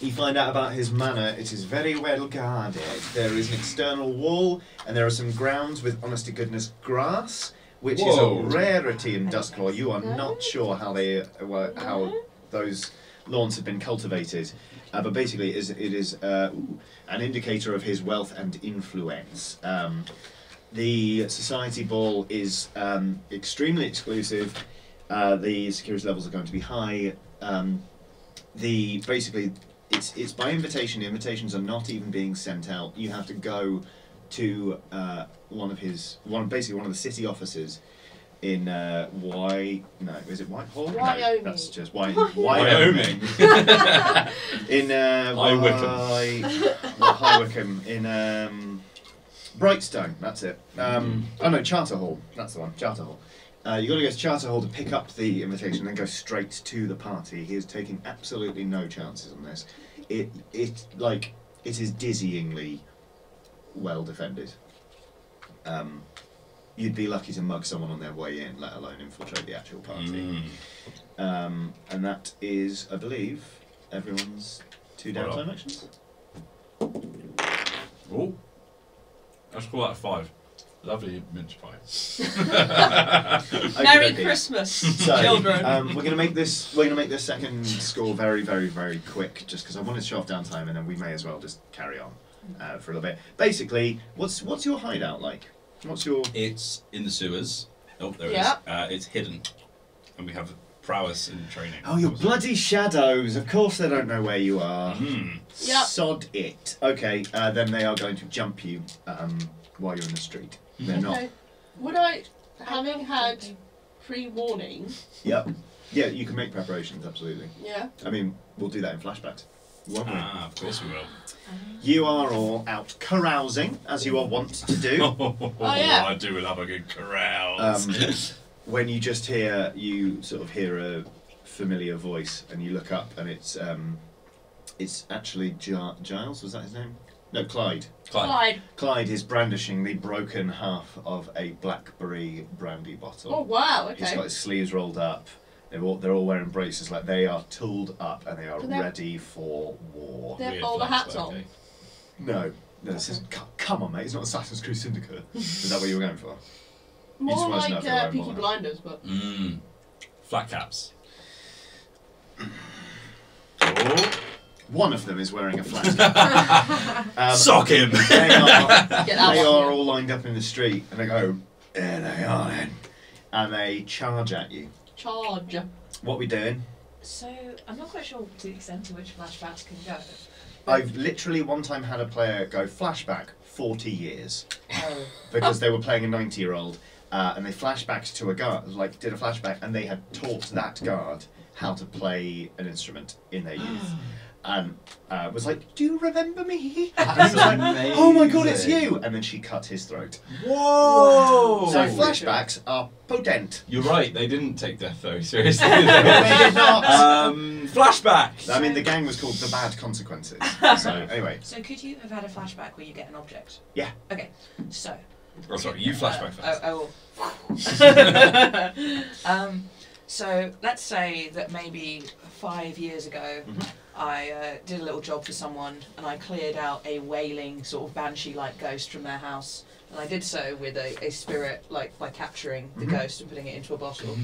you find out about his manor. It is very well guarded. There is an external wall, and there are some grounds with honest to goodness grass, which is a rarity in Doskvol. You are not sure how they, uh, how those lawns have been cultivated, uh, but basically, it is, it is uh, an indicator of his wealth and influence. Um, the society ball is um, extremely exclusive. Uh, the security levels are going to be high. Um, the basically it's it's by invitation. The Invitations are not even being sent out. You have to go to uh, one of his one basically one of the city offices in uh, Wy no is it Whitehall? No, that's just Wy- Wyoming. *laughs* in uh, High Wycombe. Wy- High Wycombe in um, Brightstone. That's it. Um, oh no, Charter Hall. That's the one. Charter Hall. Uh, you got to go to Charter Hall to pick up the invitation, and then go straight to the party. He is taking absolutely no chances on this. It it like it is dizzyingly well defended. Um, you'd be lucky to mug someone on their way in, let alone infiltrate the actual party. Mm. Um, and that is, I believe, everyone's two Well downtime done. actions. Oh, let's call that a five. Lovely mince pie. *laughs* Merry Okey-dokey. Christmas, So, children. um, we're gonna make this. We're gonna make this second score very, very, very quick, just because I wanted to show off downtime, and then we may as well just carry on uh, for a little bit. Basically, what's what's your hideout like? What's your It's in the sewers. Oh, there Yeah. it is. Uh, it's hidden, and we have prowess in training. Oh, your bloody shadows! Of course they don't know where you are. Mm. Yep. Sod it. Okay, uh, then they are going to jump you um, while you're in the street. They're not. Okay. Would I, having had pre-warning, Yep. Yeah, you can make preparations. Absolutely. yeah, I mean, we'll do that in flashbacks. Won't we? Ah, of course we will. You are all out carousing, as you are wont to do. *laughs* Oh, yeah. I do love a good carouse. Um, *laughs* when you just hear, you sort of hear a familiar voice, and you look up, and it's um, it's actually Gi- Giles. Was that his name? No, Clyde. Clyde. Clyde. Clyde is brandishing the broken half of a blackberry brandy bottle. Oh wow, Okay. He's got his sleeves rolled up. They're all, they're all wearing braces, like they are tooled up and they are they're- ready for war. They have Weird bowler hats on. No, no, this is come on, mate. It's not Assassin's Creed Syndicate. *laughs* is that what you were going for? just More wanted to like uh, Peaky. Blinders, but Mm. Flat caps. Oh. One of them is wearing a flat *laughs* cap. *laughs* um, Sock him! they are, they are all lined up in the street, and they go, there they are then, and they charge at you. Charge. What we doing? So I'm not quite sure to the extent to which flashbacks can go. I've literally one time had a player go flashback 40 years. Oh. because they were playing a 90 year old uh, and they flashbacked to a guard like did a flashback and they had taught that guard how to play an instrument in their youth and uh, was like do you remember me *laughs* and he was like oh my god it's you and then she cut his throat Whoa! so flashbacks are potent You're right, they didn't take death very *laughs* seriously. they did not um, flashback! I mean the gang was called the bad consequences *laughs* so anyway So could you have had a flashback where you get an object? Yeah. Okay. So. Oh, sorry, you flashback first. Uh, I will. um, so let's say that maybe five years ago, Mhm. I uh, did a little job for someone and I cleared out a wailing sort of banshee-like ghost from their house. And I did so with a, a spirit, like by capturing the Mhm. ghost and putting it into a bottle.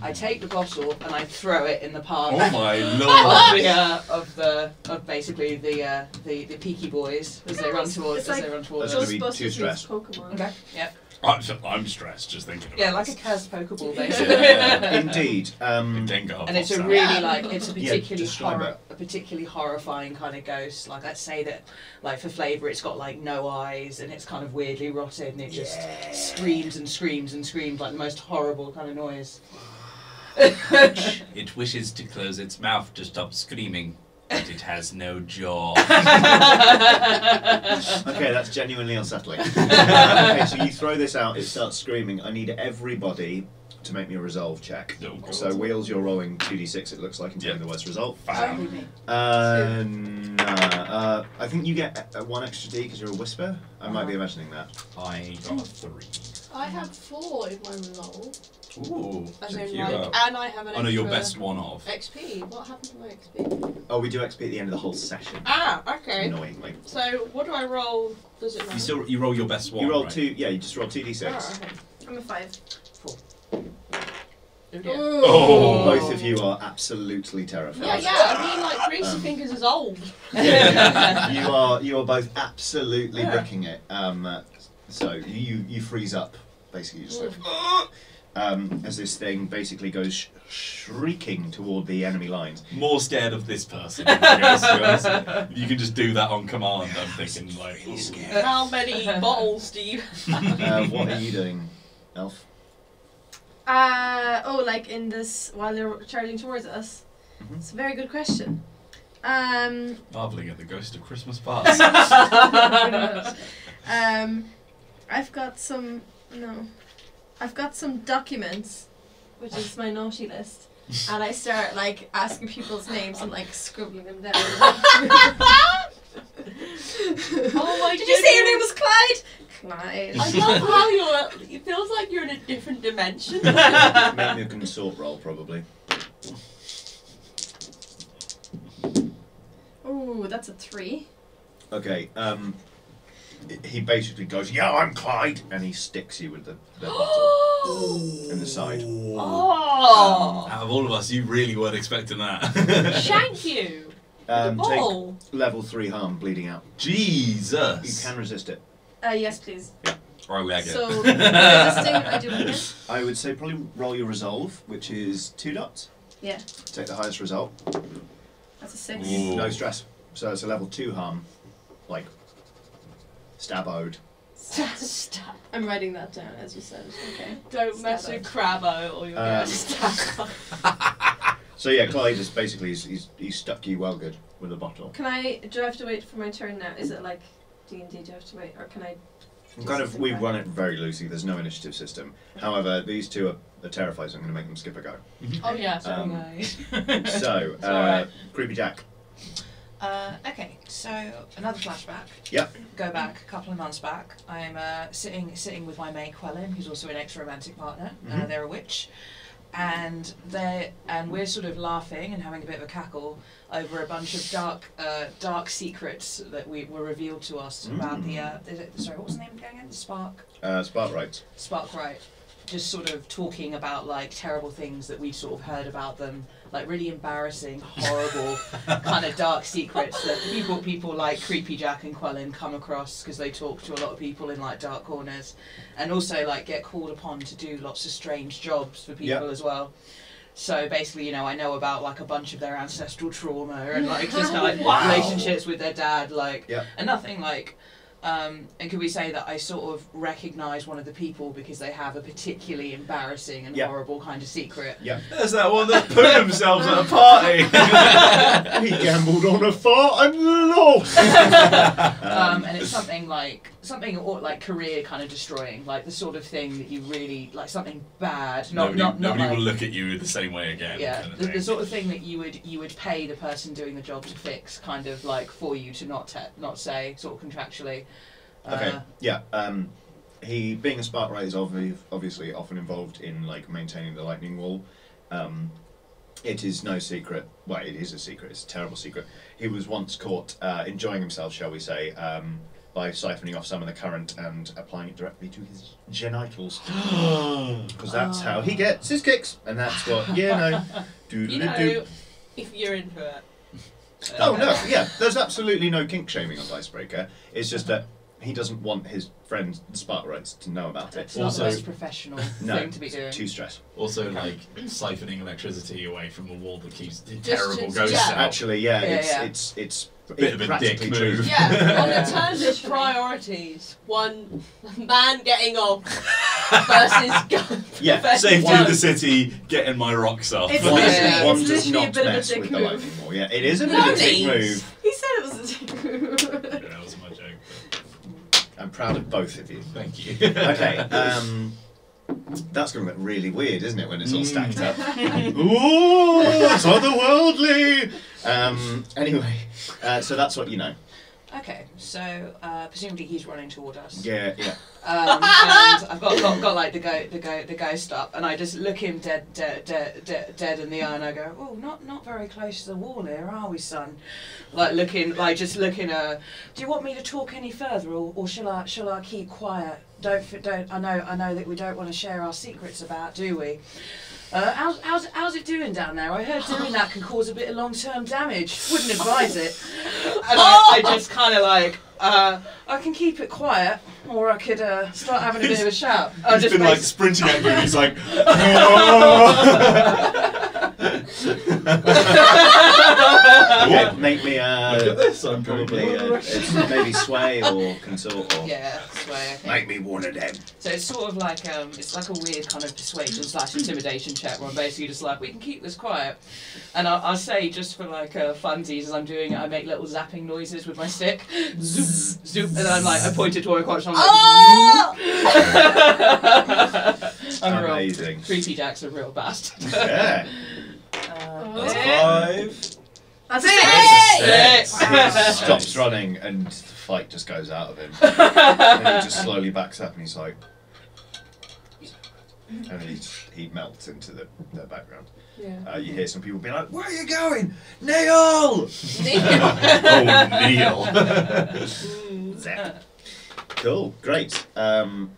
I take the bottle and I throw it in the path Oh my *laughs* of the uh, of the of basically the uh, the the peaky boys as they run towards It's as like they run towards That's us. gonna be too stressed. Pokemon. Okay. Yeah. I'm, I'm stressed just thinking about Yeah, like a this. Kaz Pokeball, Yeah. basically. indeed um, and it's a really like it's a particularly describe horror, it. a particularly horrifying kind of ghost. Like I'd say that, like for flavour, it's got like no eyes and it's kind of weirdly rotted and it just screams and screams and screams like the most horrible kind of noise. It wishes to close its mouth to stop screaming, but it has no jaw. Okay, that's genuinely unsettling. *laughs* okay, so you throw this out, it starts screaming. I need everybody to make me a resolve check. Oh, So, Wheels, you're rolling 2d6, it looks like, and telling Yep. the worst result. Bam. Uh, nah, uh, I think you get uh, one extra d because you're a whisper. I might be imagining that. I got a three. I have four in my roll. Ooh, As in like, and I have an Oh no, your best one of. XP. What happened to my XP? Oh, we do XP at the end of the whole session. Ah, okay. Annoyingly. So what do I roll? Does it matter? You still you roll your best one. You roll right? two, yeah, you just roll 2d6. Ah, okay. I'm a five. Oh. Both of you are absolutely terrified. Yeah, yeah. I mean, like Greasy Um, Fingers is old. Yeah, *laughs* you are you are both absolutely Yeah. bricking it. Um, uh, so you you freeze up basically. Just like, um, as this thing basically goes sh- shrieking toward the enemy lines. More scared of this person. I guess, to be honest. you can just do that on command. I'm thinking like. He's scared. How many bottles do you Uh, what are you doing, Elf? Uh, oh, like in this while they're charging towards us. Mhm. It's a very good question. Um, Marveling at the ghost of Christmas *laughs* past. um, I've got some no, I've got some documents, which is my naughty list, and I start like asking people's names and like scribbling them down. *laughs* *laughs* Oh my Did you say your name was Clyde? Clyde. I love how you're. It feels like you're in a different dimension. *laughs* Make me a consort roll, probably. Ooh, that's a three. Okay. Um, he basically goes, "Yeah, I'm Clyde," and he sticks you with the, the bottle *gasps* in the side. oh, Out of all of us, you really weren't expecting that. *laughs* shank you. Um, the take ball. level three harm, bleeding out. Jesus. You can resist it. Uh, yes, please. Right, we So, *laughs* resisting, I do again. I would say probably roll your resolve, which is two dots. Yeah, Take the highest result. that's a six. Ooh. No stress. So it's a level two harm, like stab-owed. Stop. *laughs* I'm writing that down as you said. Okay. Don't mess with Crabbo or you'll Um, get stabbed. So yeah, Clyde is basically he's, he's, he's stuck you well good with a bottle. Can I? Do I have to wait for my turn now? Is it like D and D? Do I have to wait, or can I? And kind of we run it very loosely. There's no initiative system. However, these two are, are terrified, so I'm going to make them skip a go. Oh yeah. Um, Okay. *laughs* So, It's uh, alright. creepy Jack. Uh, okay, so another flashback. Yep. Go back a couple of months back. I'm uh, sitting sitting with my mate Quellen, who's also an ex-romantic partner. Uh, Mhm. they're a witch, and they and we're sort of laughing and having a bit of a cackle over a bunch of dark uh, dark secrets that we were revealed to us about the uh, the, sorry what was the name again? The spark. Uh, Sparkwright Spark right. Just sort of talking about like terrible things that we'd sort of heard about them, like really embarrassing, horrible, *laughs* kind of dark secrets that people people like Creepy Jack and Quellen come across because they talk to a lot of people in like dark corners, and also like get called upon to do lots of strange jobs for people Yep. as well. So basically, you know, I know about like a bunch of their ancestral trauma and like just *laughs* like Wow. relationships with their dad, like Yep. and nothing like. Um, and could we say that I sort of recognise one of the people because they have a particularly embarrassing and Yep. horrible kind of secret? Yeah. There's that one that put themselves at a party. *laughs* he gambled on a fart and lost. *laughs* Um, and it's something like something or like career kind of destroying, like the sort of thing that you really like something bad, not nobody not not nobody like, will look at you the same way again. yeah, kind of the, the sort of thing that you would you would pay the person doing the job to fix, kind of like for you to not te- not say, sort of contractually. Okay. Uh, Yeah. Um, he being a Sparkwright is obviously often involved in like maintaining the lightning wall. Um, it is no secret. Well, it is a secret. It's a terrible secret. He was once caught uh, enjoying himself, shall we say, um, by siphoning off some of the current and applying it directly to his genitals, *gasps* because that's how he gets his kicks, and that's what *laughs* you know. You know, if you're into it. Oh no, *laughs* yeah. There's absolutely no kink shaming on Dicebreaker. It's just that he doesn't want his friends, the Sparkwrights, to know about it. it's not Also- the most professional *laughs* No, thing to be doing. too stress. Also, like siphoning electricity away from a wall that keeps Just- terrible just- ghosts yeah. out. Actually, yeah, Yeah, it's, yeah. it's it's Bit of a practically dick true. move. Yeah, on Yeah. the *laughs* terms of priorities, one man getting off versus *laughs* gun. Yeah, versus Save gun. the city, getting my rocks off. It's One, literally- Yeah. one it's does literally a not bit of a mess dick with the move. lightning wall. Yeah, it is a bit No of a dick knees. move. He said it was a dick move. Yeah, that was my joke. I'm proud of both of you. Thank you. Okay, *laughs* um, that's going to look really weird, isn't it, when it's all Mm. stacked up? *laughs* Ooh, it's otherworldly. Um, anyway, uh, so that's what you know. Okay, so uh, presumably he's running toward us. Yeah, yeah. Um, and I've got, got, got like the go the go the ghost up, and I just look him dead dead dead dead, dead in the eye, and I go, oh, not not very close to the wall here, are we, son? Like looking, like just looking. Uh, do you want me to talk any further, or, or shall I shall I keep quiet? Don't don't. I know I know that we don't want to share our secrets about, do we? Uh, how's, how's, how's it doing down there? I heard doing that can cause a bit of long term damage. Wouldn't advise it. And I, I just kind of like, Uh, I can keep it quiet, or I could uh, start having a bit of a shout. *laughs* I'll He's just been like basi- sprinting at you and he's like, *laughs* *laughs* Okay, make me uh, Look at this, I'm probably going uh, it's maybe sway or *laughs* consort or yeah, sway. Okay. make me one of them. So it's sort of like um, it's like a weird kind of persuasion slash intimidation check where I'm basically just like, we can keep this quiet, and I'll, I'll say just for like uh, funsies as I'm doing it, I make little zapping noises with my stick, zoop, zoop, and then I'm like, I point it toward a corner, I'm like, Oh! *laughs* I'm real. Amazing. Creepy Jack's a real bastard. Yeah. *laughs* Uh, That's eh, five. Six! Six. Wow. Stops running and the fight just goes out of him. and he just slowly backs up and he's like. And he, he melts into the, the background. Yeah. Uh, you hear some people being like, Where are you going? Neil! Neil. *laughs* oh, Neil. *laughs* Mm. Zap. Cool, great. Um,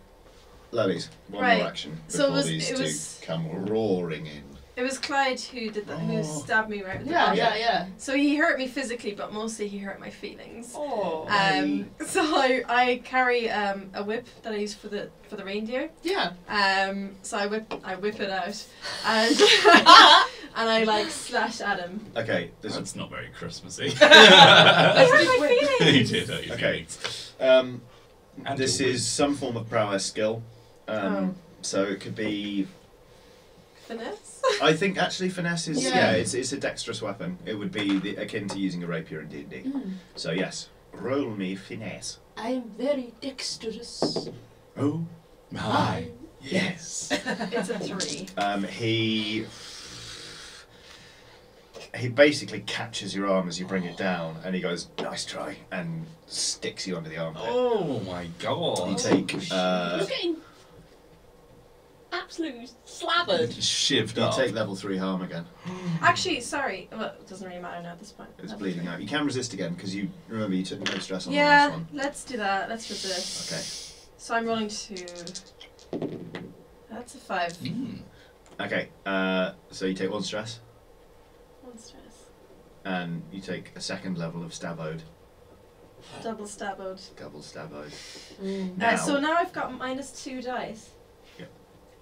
Lolies, one Right. more action So before it was- these it two was- come roaring in. It was Clyde who did that, who Oh. stabbed me right with the Yeah, bottle. yeah, yeah. So he hurt me physically, but mostly he hurt my feelings. Oh. Um, *laughs* so I, I carry um, a whip that I use for the for the reindeer. Yeah. Um, so I whip I whip it out, *laughs* and *laughs* and I like slash at him. Okay, there's That's not very Christmassy. I hurt my he feelings. did hurt your Okay. feelings. Um, And this a is some form of prowess skill. Um, Oh. So it could be. Finesse. I think actually finesse is yeah, Yeah. it's, it's a dexterous weapon. It would be the, akin to using a rapier in D and D. Mm. So yes, roll me finesse. I'm very dexterous. Oh My. yes. *laughs* it's a three. Um, he he basically catches your arm as you bring it down, and he goes, "Nice try," and sticks you under the armpit. Oh my You god. take uh, You're getting absolutely slathered. Shivved you up. take level three harm again. *gasps* Actually, sorry. Well, it doesn't really matter now at this point. It's Level bleeding three. out. You can resist again because you remember you took no stress on the Yeah, last one. let's do that. Let's resist. Okay. So I'm rolling two. That's a five. Mm. Okay. Uh, so you take one stress, One stress. and you take a second level of stabode. Double stabbled. Double stabode. Mm. Now, Uh, so now I've got minus two dice.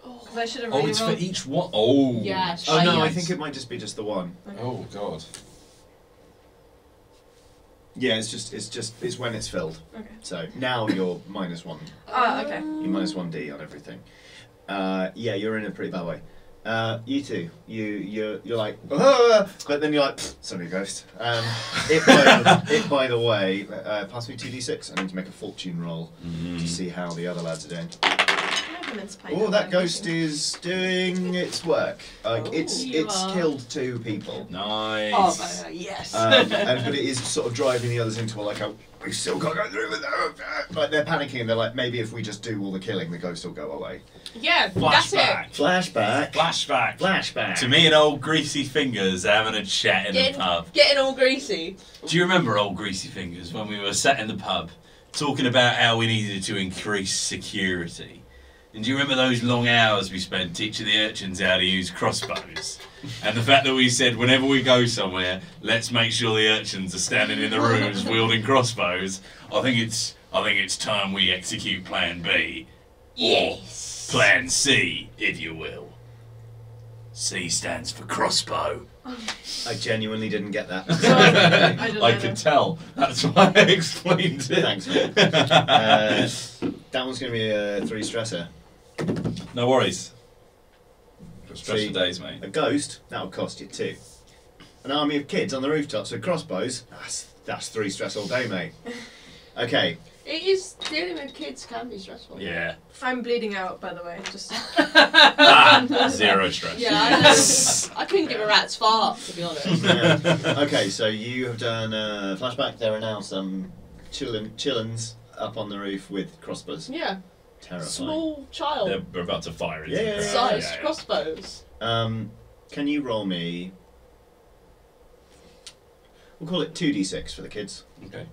Oh. Because I should have Oh, really it's for rolled. each one. Oh. Yeah. oh no, I think it might just be just the one. Oh god. Yeah, it's just it's just it's when it's filled. Okay. So now you're *laughs* minus one. Ah, okay. You're minus one d on everything. Uh, yeah, you're in a pretty bad way. Uh, you two, you you you're like, "Ah," *laughs* but then you're like, "Pfft, suddenly ghost. Um, it, by, *laughs* it by the way, uh, pass me two d six. I need to make a fortune roll to see how the other lads are doing. I have a mince pie Oh, that ghost is doing its work. Like it's Oh, it's yeah. killed two people. Nice. Oh, yes. Um, and, *laughs* but it is sort of driving the others into a, like a we still can't go through with that. Like they're panicking and they're like maybe if we just do all the killing, the ghost will go away. Yeah, that's it. Flashback. Flashback. Flashback. Flashback. To me and old Greasy Fingers having a chat in Getting, the pub. getting all greasy. Do you remember old Greasy Fingers when we were sat in the pub talking about how we needed to increase security? And do you remember those long hours we spent teaching the urchins how to use crossbows? And the fact that we said whenever we go somewhere, let's make sure the urchins are standing in the rooms wielding crossbows. I think it's I think it's time we execute Plan B. Yes. Plan C, if you will. C stands for crossbow. I genuinely didn't get that. I didn't I could tell. That's why I *laughs* explained it. Thanks, mate. Uh, that one's going to be a three stressor. No worries. Stress See, for days, mate. A ghost, that'll cost you two. An army of kids on the rooftops with crossbows, that's, that's three stress all day, mate. *laughs* Okay, It is dealing with kids can be stressful. Yeah. I'm bleeding out, by the way. Just Ah, zero stress. Yeah, I know. *laughs* I couldn't give a rat's fart, to be honest. Yeah. *laughs* okay, so you have done uh, flashback. There are now some chillin, chillins up on the roof with crossbows. Yeah, Terrifying. small child They're, we're about to fire into Yeah, yeah, the yeah, crowd. sized Yeah, yeah. crossbows. Um, can you roll me? We'll call it two d six for the kids. Okay.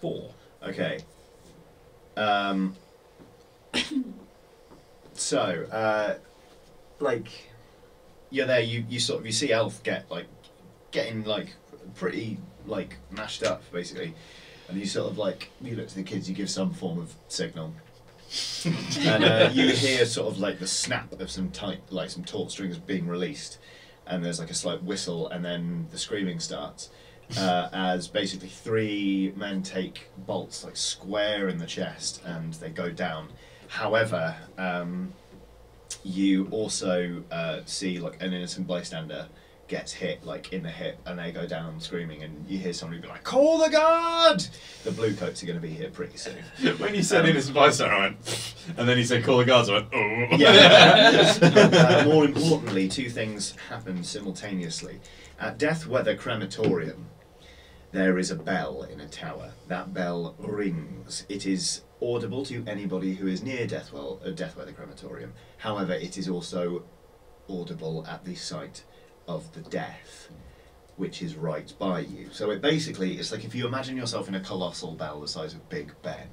Four. Okay. Um. so, uh, like, you're there. You you sort of you see Elf get like getting like pretty like mashed up basically, and you sort of like you look to the kids, you give some form of signal, *laughs* and uh, you hear sort of like the snap of some tight like some taut strings being released, and there's like a slight whistle, and then the screaming starts. Uh, as basically three men take bolts like square in the chest and they go down. However, um, you also uh, see like an innocent bystander gets hit like in the hip and they go down screaming and you hear somebody be like call the guard! The blue coats are going to be here pretty soon. *laughs* When you said Um, innocent bystander, I went, and then he said call the guards. I went, oh. yeah. *laughs* Uh, more importantly two things happen simultaneously. At Bellweather crematorium there is a bell in a tower. That bell rings. It is audible to anybody who is near deathwell uh, Bellweather crematorium. However it is also audible at the site of the death, which is right by you. So it basically it's like if you imagine yourself in a colossal bell the size of Big Ben,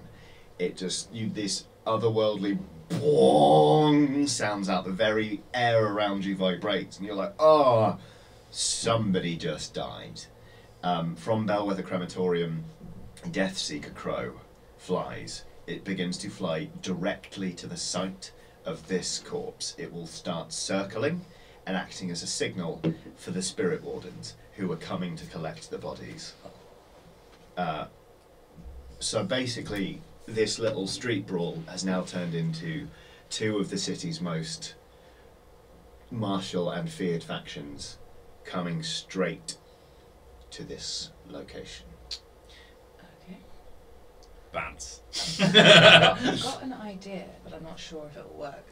it just you this otherworldly boing sounds out. The very air around you vibrates, and you're like, oh, somebody just died. Um, from Bellweather Crematorium, Death Seeker Crow flies. It begins to fly directly to the site of this corpse. It will start circling and acting as a signal for the spirit wardens who are coming to collect the bodies. Uh, so basically, this little street brawl has now turned into two of the city's most martial and feared factions coming straight to this location. Okay. Bants. I've got an idea, but I'm not sure if it will work.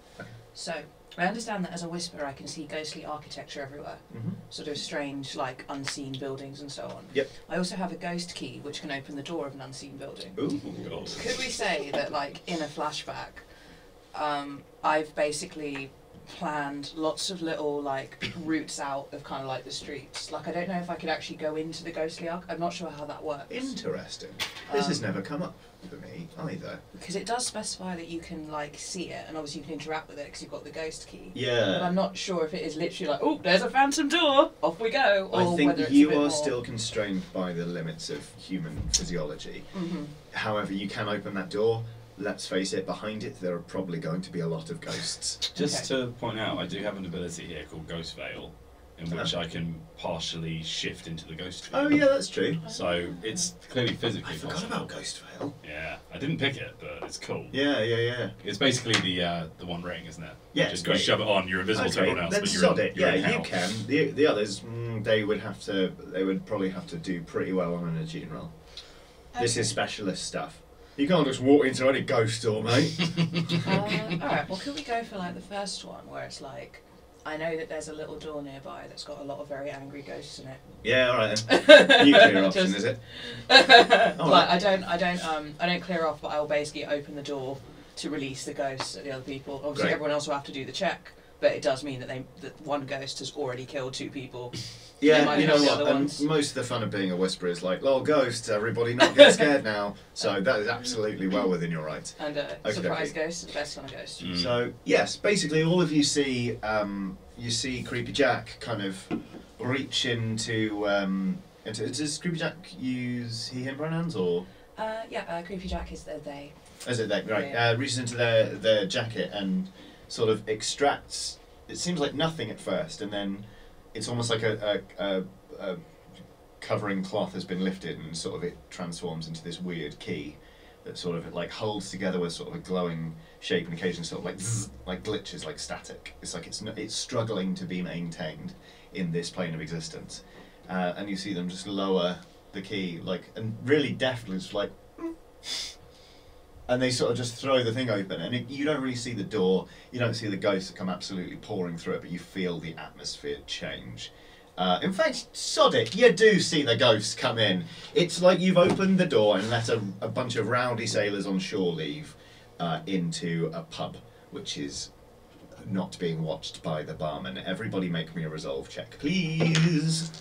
So, I understand that as a whisperer, I can see ghostly architecture everywhere, Mm-hmm. sort of strange, like unseen buildings and so on. Yep. I also have a ghost key which can open the door of an unseen building. Ooh. God. Could we say that, like, in a flashback, um, I've basically planned lots of little like *coughs* routes out of kind of like the streets. Like, I don't know if I could actually go into the ghostly arc. I'm not sure how that works. Interesting. This has Um, never come up for me either. because it does specify that you can like see it, and obviously you can interact with it because you've got the ghost key. Yeah. But I'm not sure if it is literally like, oh, there's a phantom door, off we go, or I whether think it's a you bit are more... still constrained by the limits of human physiology. Mhm. However, you can open that door. Let's face it, behind it there are probably going to be a lot of ghosts. Just to point out, I do have an ability here called Ghost Veil, in which I can partially shift into the ghost. Oh yeah, that's true. So it's clearly physically I forgot possible. about Ghost Veil. Yeah, I didn't pick it, but it's cool. Yeah, yeah, yeah. It's basically the uh, the one ring, isn't it? Yeah, Just it's you shove it on, you're invisible to everyone else, then but you're sod in, it. you're Yeah, in you hell. can. The the others, mm, they would have to. They would probably have to do pretty well on an attune roll. This is specialist stuff. You can't just walk into any ghost door, mate. *laughs* Uh, Alright, well, could we go for like the first one where it's like, I know that there's a little door nearby that's got a lot of very angry ghosts in it. yeah, all right then. *laughs* Nuclear option, Just- is it? *laughs* like right. I don't, I don't, um, I don't clear off, but I'll basically open the door to release the ghosts at the other people. Obviously, Great. everyone else will have to do the check, but it does mean that they, that one ghost has already killed two people. *clears throat* Yeah, you know what? other And most of the fun of being a whisperer is like, "Oh, ghosts! Everybody not get scared now." *laughs* So that is absolutely well within your rights. And uh, Okay, surprise okay. ghost the best kind of ghost. Mm. So yes, basically all of you see um, you see Creepy Jack kind of reach into um, into does Creepy Jack use he him pronouns or Uh, yeah, uh, creepy Jack is the they. is it that right? Yeah. Uh, reaches into their their jacket and sort of extracts. It seems like nothing at first, and then it's almost like a, a, a, a covering cloth has been lifted, and sort of it transforms into this weird key that sort of like holds together with sort of a glowing shape, and occasionally sort of like zzz, like glitches, like static. It's like it's it's struggling to be maintained in this plane of existence, uh, and you see them just lower the key, like and really deftly, just like and they sort of just throw the thing open, and it, you don't really see the door, you don't see the ghosts that come absolutely pouring through it, but you feel the atmosphere change. Uh, in fact, sod it, you do see the ghosts come in. It's like you've opened the door and let a, a bunch of rowdy sailors on shore leave uh, into a pub, which is not being watched by the barman. Everybody make me a resolve check, please.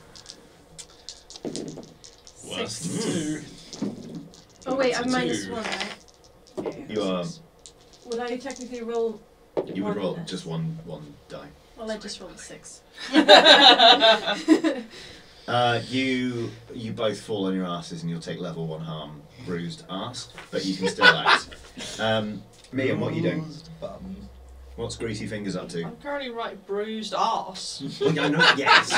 Six. two. Oh wait, I'm minus one, right? You are. Would I technically roll? You would roll just one one die. Well, I just rolled a six. *laughs* *laughs* Uh, you you both fall on your asses and you'll take level one harm, bruised ass, but you can still *laughs* act. Um, Mia, what are you doing? What's Greasy Fingers up to? I'm currently right bruised arse. Well, I know, yes.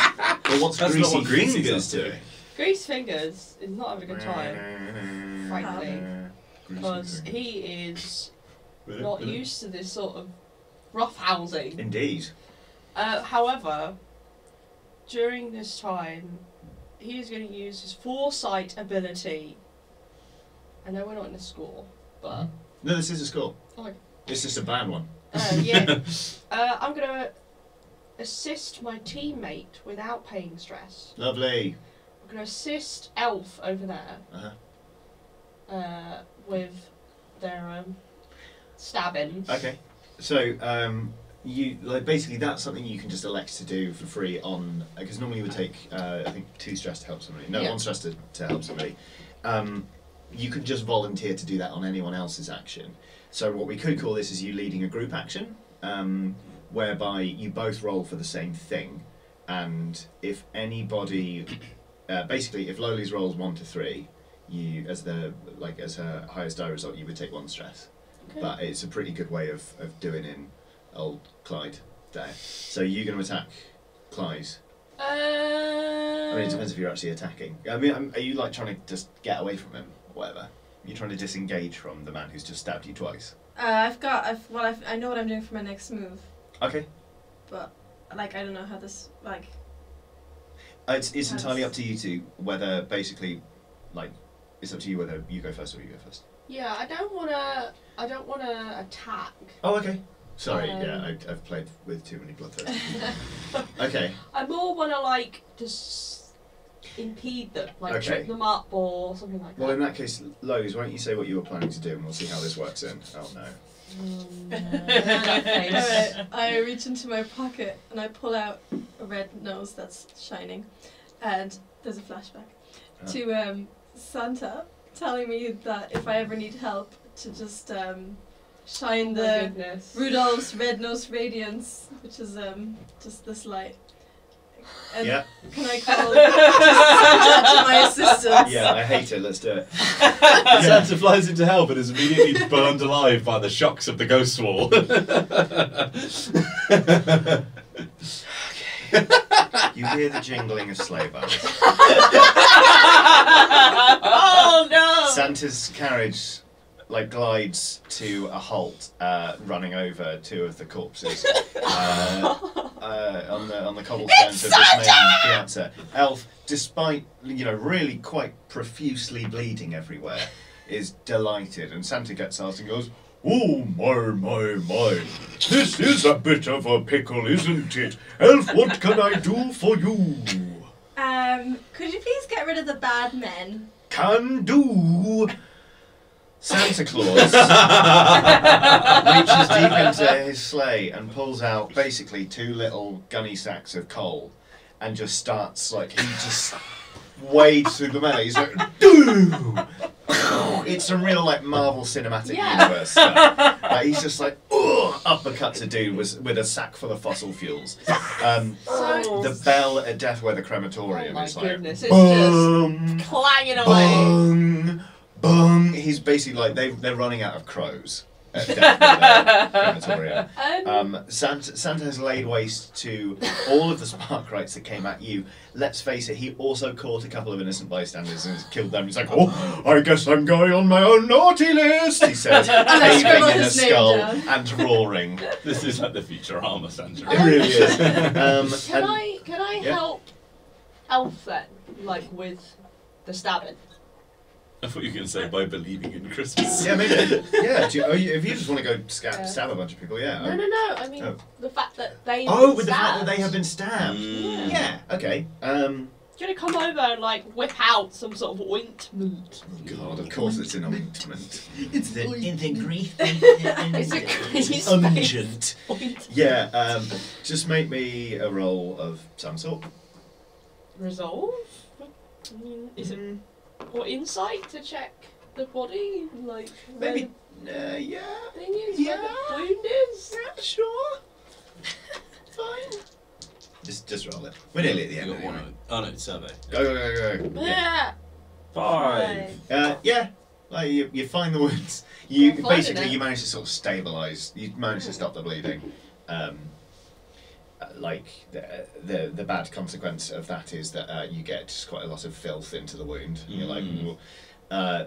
But what's That's not Greasy what Greasy Fingers does. doing? Grease fingers is not having a good time, frankly, because he is not used to this sort of rough housing. Indeed. Uh, however, during this time, he is going to use his foresight ability. I know we're not in a score, but No, this is a score. Okay. It's just a bad one. uh, yeah, *laughs* uh, I'm going to assist my teammate without paying stress. Lovely. I'm going to assist Elf over there Uh-huh. uh, with their um, stabbing. Okay. So, um, you like basically that's something you can just elect to do for free on because normally you would take uh, I think two stress to help somebody. No, Yeah. one stress to, to help somebody. Um, you can just volunteer to do that on anyone else's action. So what we could call this is you leading a group action, um, whereby you both roll for the same thing, and if anybody, uh, basically, if Lolies rolls one to three, you as the like as her highest die result, you would take one stress Okay. but it's a pretty good way of, of doing in old Clyde there. So you're going to attack Clyde. Uh, I mean, it depends if you're actually attacking. I mean, um, are you like trying to just get away from him or whatever? You're trying to disengage from the man who's just stabbed you twice. Uh, I've got. I've, well, I've, I know what I'm doing for my next move, Okay. but like I don't know how this like. Uh, it's it's entirely up to you two whether basically, like, it's up to you whether you go first or you go first. Yeah, I don't want to. I don't want to attack. Oh, okay. Sorry, Um, yeah, I, I've played with too many bloodthirsty people. *laughs* okay. I more want to like just impede them, like Okay. trip them up or something like that. Well, in that. that case, Lowe's, why don't you say what you were planning to do and we'll see how this works in. Oh no. Um, that face. *laughs* Alright, I reach into my pocket and I pull out a red nose that's shining, and there's a flashback Oh. to um, Santa telling me that if I ever need help, to just um, shine Oh the goodness. Rudolph's red nose radiance, which is um, just this light. And Yeah. Can I call Santa to my assistance? Yeah, I hate it. Let's do it. Santa flies into hell, help and is immediately burned alive by the shocks of the ghost wall. *laughs* You hear the jingling of sleigh bells. *laughs* oh no! Santa's carriage like glides to a halt, uh, running over two of the corpses uh, *laughs* uh, on the on the cobblestones of this main piazza. Elf, despite you know really quite profusely bleeding everywhere, is delighted, and Santa gets out and goes. Oh my my my! This is a bit of a pickle, isn't it? Elf, what can I do for you? Um, could you please get rid of the bad men? Can do. Santa Claus *laughs* reaches deep into his sleigh and pulls out basically two little gunny sacks of coal and just starts like he just wades through the melee. He's like, *laughs* It's some real like Marvel Cinematic Yeah. Universe stuff. *laughs* Like, he's just like Ugh! uppercuts a dude with, with a sack full of fossil fuels. Um, So- the bell at Bellweather oh Crematorium my is like goodness, it's just boom, clanging away. Bung, bung. He's basically like they they're running out of crows at Death Weather Crematorium. *laughs* Um, Um, Santa, Santa has laid waste to all of the Sparkwrights that came at you. Let's face it, he also caught a couple of innocent bystanders and killed them. He's like, oh, I guess I'm going on my own naughty list, he says, *laughs* I caving in a skull down. and roaring. *laughs* this is like the Futurama Santa. It really is. Um, can and- I can I yeah. help Elf then, like with the stabbing? I thought you were going to say by believing in Christmas. Yeah, maybe. *laughs* Yeah, do you, oh, you, if you just want to go stab, Yeah. stab a bunch of people, yeah. No, no, no. I mean Oh. the fact that they. Oh, with the fact that they have been stabbed. Mm. Yeah, okay. Um, Do you want to come over and like whip out some sort of ointment? God, of course it's an ointment. *laughs* It's the in the Greek. *laughs* It's a grease Unguent. Oint. Yeah, um, just make me a roll of some sort. Resolve. I mean, is it or insight to check the body, like where Maybe. Uh, yeah, the thing is, Yeah. where the wound is? yeah, sure. *laughs* Fine. Just, just roll it. We're nearly at the You end. got one. Anyway. Oh no, it's survey. Go, go, go, go. Yeah. Yeah. Five. Uh, yeah. Like you, you find the wounds. You basically you manage to sort of stabilize. You manage to stop the bleeding. Um, like the, the the bad consequence of that is that uh, you get quite a lot of filth into the wound. And you're like, Mm. Uh,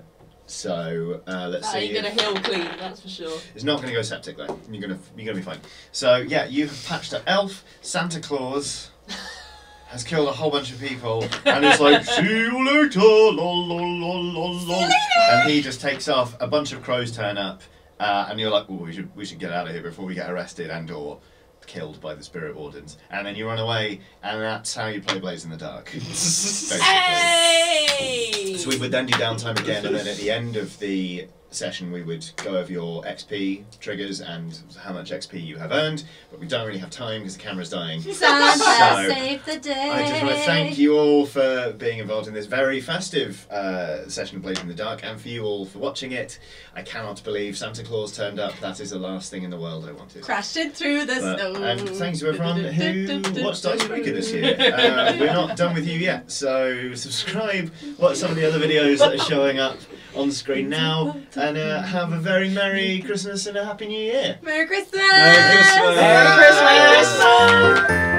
so uh, let's That see. ain't gonna if- heal clean, that's for sure. It's not going to go septic though. You're gonna you're gonna be fine. So yeah, you have patched up. Elf Santa Claus *laughs* has killed a whole bunch of people, and it's like see you later, lol lol lol lol lol. And he just takes off. A bunch of crows turn up, uh, and you're like, oh, we should we should get out of here before we get arrested and or killed by the spirit wardens. And then you run away, and that's how you play Blades in the Dark. *laughs* basically. Hey! So we would then do downtime again, and then at the end of the session, we would go over your XP triggers and how much XP you have earned. But we don't really have time because the camera's dying. *laughs* Santa So, save the day. I just want to thank you all for being involved in this very festive uh, session of Blade in the Dark, and for you all for watching it. I cannot believe Santa Claus turned up. That is the last thing in the world I wanted. Crashed it through the But, snow. and thanks to everyone who watched Dicebreaker this year. *laughs* Uh, we're not done with you yet, so subscribe, watch some of the other videos that are showing up on the screen now, and uh, have a very Merry Christmas and a Happy New Year. Merry Christmas! Merry Christmas! Merry Christmas!